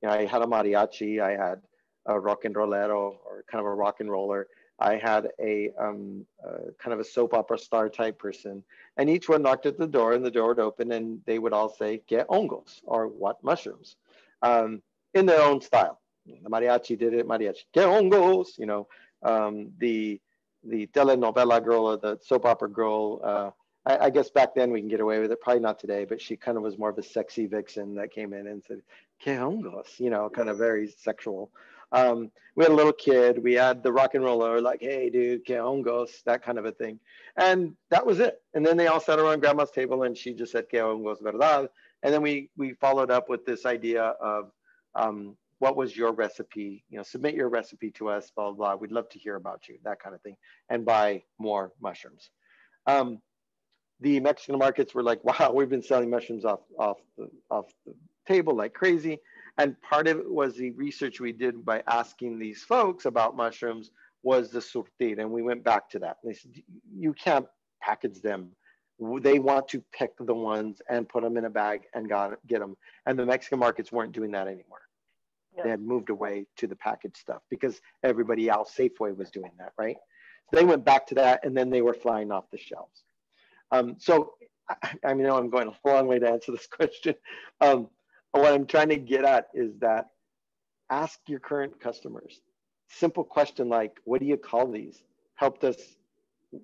you know, I had a mariachi, I had a rock and rollero or kind of a rock and roller. I had a um, uh, kind of a soap opera star type person, and each one knocked at the door, and the door would open, and they would all say "Get hongos" or "What mushrooms," um, in their own style. The mariachi did it, mariachi "Get hongos," you know. Um, the the telenovela girl or the soap opera girl. Uh, I, I, guess back then we can get away with it. Probably not today, but she kind of was more of a sexy vixen that came in and said "Que hongos," you know, kind of very sexual. Um, we had a little kid. We had the rock and roller, like, hey, dude, que hongos, that kind of a thing. And that was it. And then they all sat around grandma's table and she just said, que hongos, verdad. And then we, we followed up with this idea of um, what was your recipe? You know, submit your recipe to us, blah, blah, blah. We'd love to hear about you, that kind of thing, and buy more mushrooms. Um, the Mexican markets were like, wow, we've been selling mushrooms off, off, the, off the table like crazy. And part of it was the research we did by asking these folks about mushrooms was the surtir. And we went back to that. They said, you can't package them. They want to pick the ones and put them in a bag and got, get them. And the Mexican markets weren't doing that anymore. They had moved away to the package stuff because everybody else, Safeway was doing that, right? So they went back to that and then they were flying off the shelves. Um, so I, I mean, I'm going a long way to answer this question. Um, what I'm trying to get at is that ask your current customers. Simple question like, what do you call these? Helped us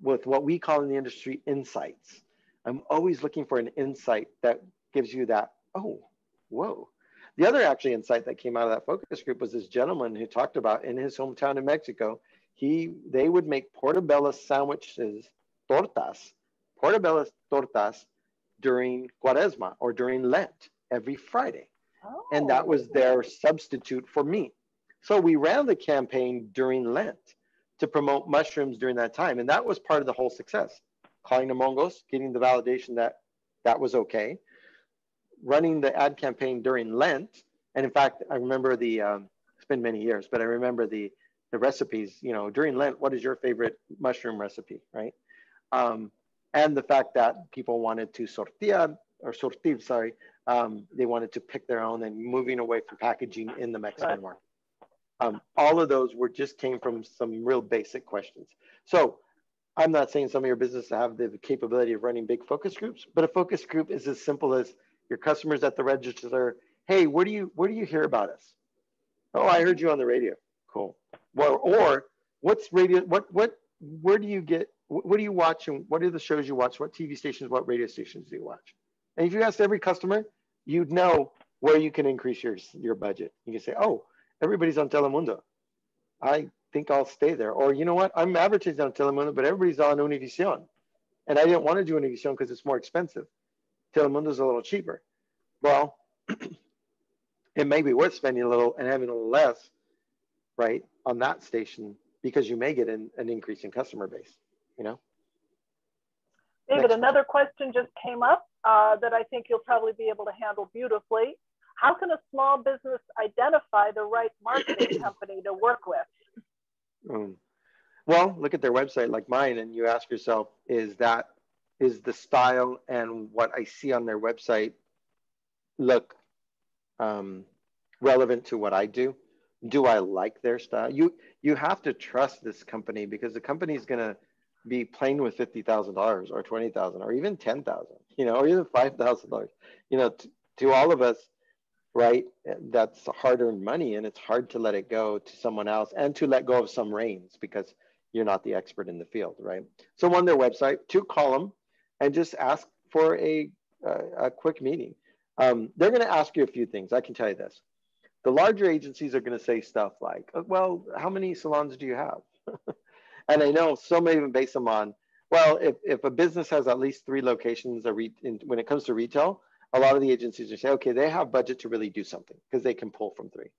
with what we call in the industry insights. I'm always looking for an insight that gives you that, oh, whoa. The other actually insight that came out of that focus group was this gentleman who talked about in his hometown in Mexico, he they would make portobello sandwiches, tortas, portobello tortas during Cuaresma or during Lent every Friday. Oh. And that was oh. their substitute for meat. So we ran the campaign during Lent to promote mushrooms during that time. And that was part of the whole success. Calling the hongos, getting the validation that that was okay. Running the ad campaign during Lent. And in fact, I remember the, um, it's been many years, but I remember the, the recipes, you know, during Lent, what is your favorite mushroom recipe, right? Um, and the fact that people wanted to sortir or sortir, sorry, um, they wanted to pick their own and moving away from packaging in the Mexican market. Um, all of those were just came from some real basic questions. So I'm not saying some of your business have the capability of running big focus groups, but a focus group is as simple as your customers at the register. Hey, where do you where do you hear about us? Oh, I heard you on the radio. Cool. Well, or what's radio? What what where do you get? What do you watch? And what are the shows you watch? What TV stations? What radio stations do you watch? And if you ask every customer, you'd know where you can increase your, your budget. You can say, oh, everybody's on Telemundo. I think I'll stay there. Or you know what? I'm advertising on Telemundo, but everybody's on Univision. And I didn't want to do Univision because it's more expensive. Telemundo's a little cheaper. Well, it may be worth spending a little and having a little less, right, on that station because you may get an, an increase in customer base, you know? David, Next another question just came up uh, that I think you'll probably be able to handle beautifully. How can a small business identify the right marketing company to work with? Um, well, look at their website like mine, and you ask yourself, is that is the style and what I see on their website look um, relevant to what I do? Do I like their style? You you have to trust this company because the company is going to be playing with fifty thousand dollars or twenty thousand or even ten thousand, you know, or even five thousand dollars. You know, t- to all of us, right? That's hard-earned money, and it's hard to let it go to someone else and to let go of some reins because you're not the expert in the field, right? So on their website, two them and just ask for a a, quick meeting. Um, they're going to ask you a few things. I can tell you this. The larger agencies are going to say stuff like, well, how many salons do you have? And I know some even base them on, well, if, if a business has at least three locations re- in, when it comes to retail, a lot of the agencies will say, okay, they have budget to really do something because they can pull from three.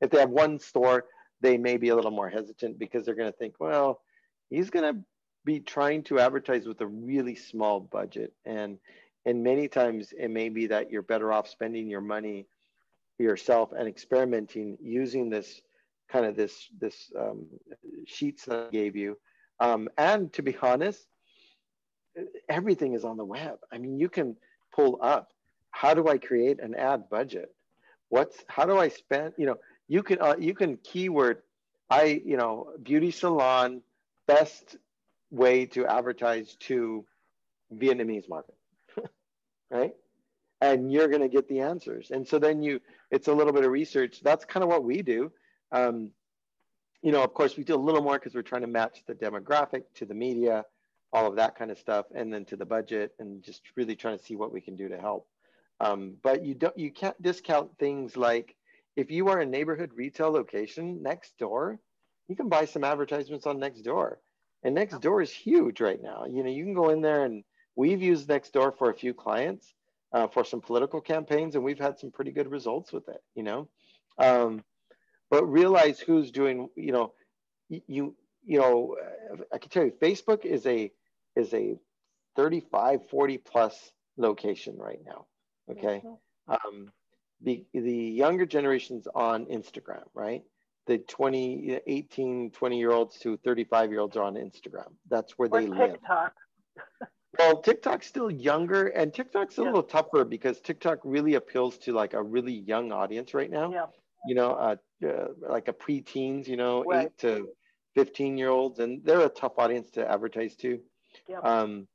If they have one store, they may be a little more hesitant because they're going to think, well, he's going to be trying to advertise with a really small budget. And and many times it may be that you're better off spending your money yourself and experimenting using this kind of this this um, sheets that I gave you. Um, and to be honest, everything is on the web. I mean, you can pull up how do I create an ad budget? What's how do I spend? You know, you can uh, you can keyword I you know beauty salon best way to advertise to Vietnamese market, right? And you're going to get the answers. And so then you, it's a little bit of research. That's kind of what we do. Um, you know, of course, we do a little more because we're trying to match the demographic to the media, all of that kind of stuff, and then to the budget, and just really trying to see what we can do to help. Um, but you don't, you can't discount things like if you are a neighborhood retail location next door, you can buy some advertisements on Nextdoor. And Nextdoor is huge right now. You know, you can go in there and we've used Nextdoor for a few clients uh, for some political campaigns, and we've had some pretty good results with it. You know, um, but realize who's doing. You know, you you know, I can tell you, Facebook is a is a 35, 40 plus location right now. Okay. Um, the, the younger generations on Instagram, right? The 20, 18, 20 year olds to 35 year olds are on Instagram. That's where or they TikTok. live. well, TikTok's still younger and TikTok's a yeah. little tougher because TikTok really appeals to like a really young audience right now. Yeah. You know, uh, uh, like a preteens, you know, right. eight to 15 year olds, and they're a tough audience to advertise to. Yeah. Um,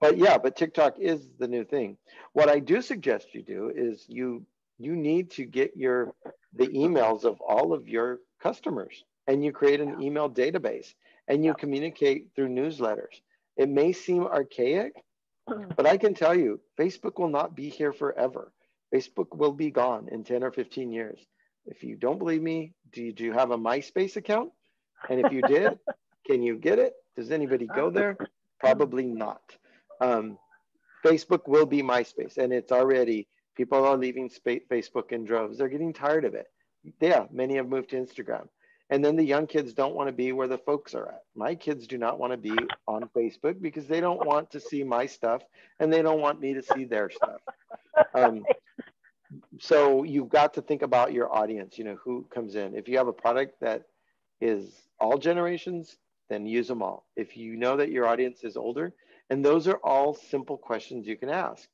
but yeah, but TikTok is the new thing. What I do suggest you do is you you need to get your the emails of all of your customers and you create an email database and you communicate through newsletters. It may seem archaic, but I can tell you, Facebook will not be here forever. Facebook will be gone in 10 or 15 years. If you don't believe me, do you, do you have a MySpace account? And if you did, can you get it? Does anybody go there? Probably not. Um, Facebook will be MySpace, and it's already people are leaving Facebook in droves. They're getting tired of it. Yeah, many have moved to Instagram. And then the young kids don't want to be where the folks are at. My kids do not want to be on Facebook because they don't want to see my stuff and they don't want me to see their stuff. Um, so you've got to think about your audience, you know, who comes in. If you have a product that is all generations, then use them all. If you know that your audience is older, and those are all simple questions you can ask.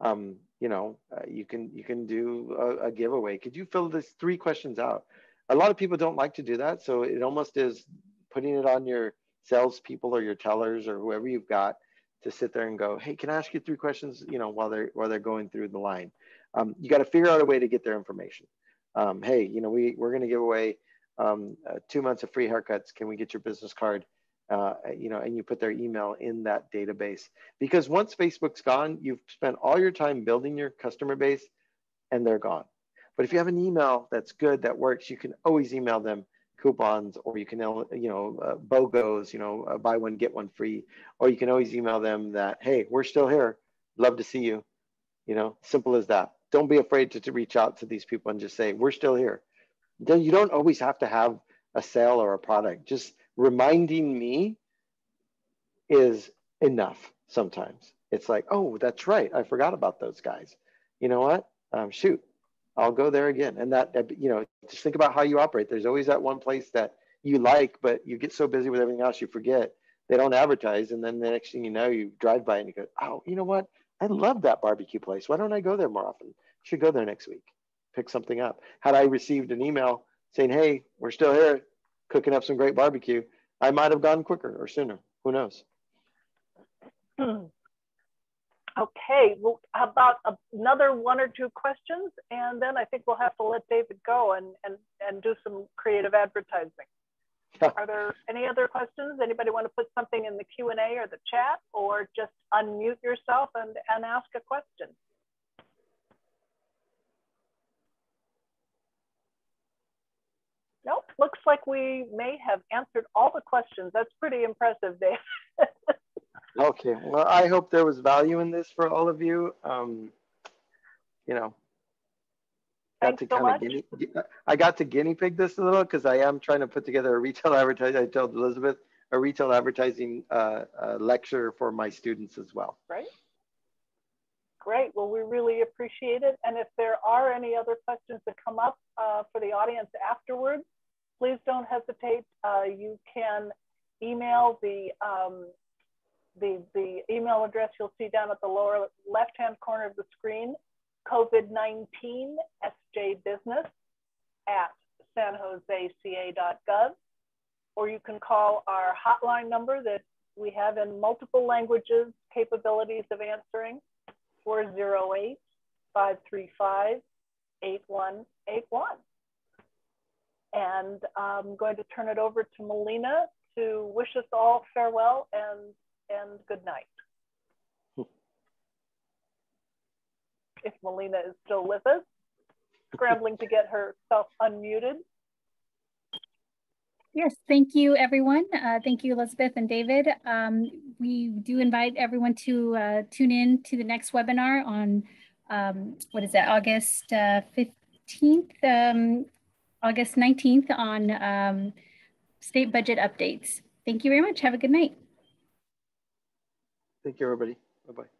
Um, you know, uh, you can you can do a, a, giveaway. Could you fill this three questions out? A lot of people don't like to do that, so it almost is putting it on your salespeople or your tellers or whoever you've got to sit there and go, hey, can I ask you three questions? You know, while they're while they're going through the line, um, you got to figure out a way to get their information. Um, hey, you know, we we're going to give away um, uh, two months of free haircuts. Can we get your business card? Uh, you know, and you put their email in that database. Because once Facebook's gone, you've spent all your time building your customer base and they're gone. But if you have an email that's good, that works, you can always email them coupons or you can, you know, uh, BOGOs, you know, uh, buy one, get one free. Or you can always email them that, hey, we're still here. Love to see you. You know, simple as that. Don't be afraid to, to reach out to these people and just say, we're still here. Then You don't always have to have a sale or a product. Just reminding me is enough sometimes. It's like, oh, that's right. I forgot about those guys. You know what? Um, shoot, I'll go there again. And that, you know, just think about how you operate. There's always that one place that you like, but you get so busy with everything else, you forget. They don't advertise. And then the next thing you know, you drive by and you go, oh, you know what? I love that barbecue place. Why don't I go there more often? Should go there next week. Pick something up. Had I received an email saying, hey, we're still here cooking up some great barbecue, I might have gone quicker or sooner. Who knows? Okay, well, how about another one or two questions? And then I think we'll have to let David go and, and, and do some creative advertising. Are there any other questions? Anybody want to put something in the Q&A or the chat or just unmute yourself and, and ask a question? Nope, looks like we may have answered all the questions. That's pretty impressive, Dave. okay, well, I hope there was value in this for all of you. Um, you know, got Thanks to so kind of guinea, I got to guinea pig this a little because I am trying to put together a retail advertising. I told Elizabeth a retail advertising uh, uh, lecture for my students as well. Right. Great. Well, we really appreciate it. And if there are any other questions that come up uh, for the audience afterwards, please don't hesitate. Uh, you can email the, um, the, the email address you'll see down at the lower left-hand corner of the screen, COVID-19 SJ Business at sanjoseca.gov, or you can call our hotline number that we have in multiple languages capabilities of answering, 408 535 8181. And I'm going to turn it over to Melina to wish us all farewell and, and good night. if Melina is still with us, scrambling to get herself unmuted. Yes, thank you, everyone. Uh, thank you, Elizabeth and David. Um, we do invite everyone to uh, tune in to the next webinar on, um, what is that, August uh, 15th, um, August 19th on um, state budget updates. Thank you very much. Have a good night. Thank you, everybody. Bye-bye.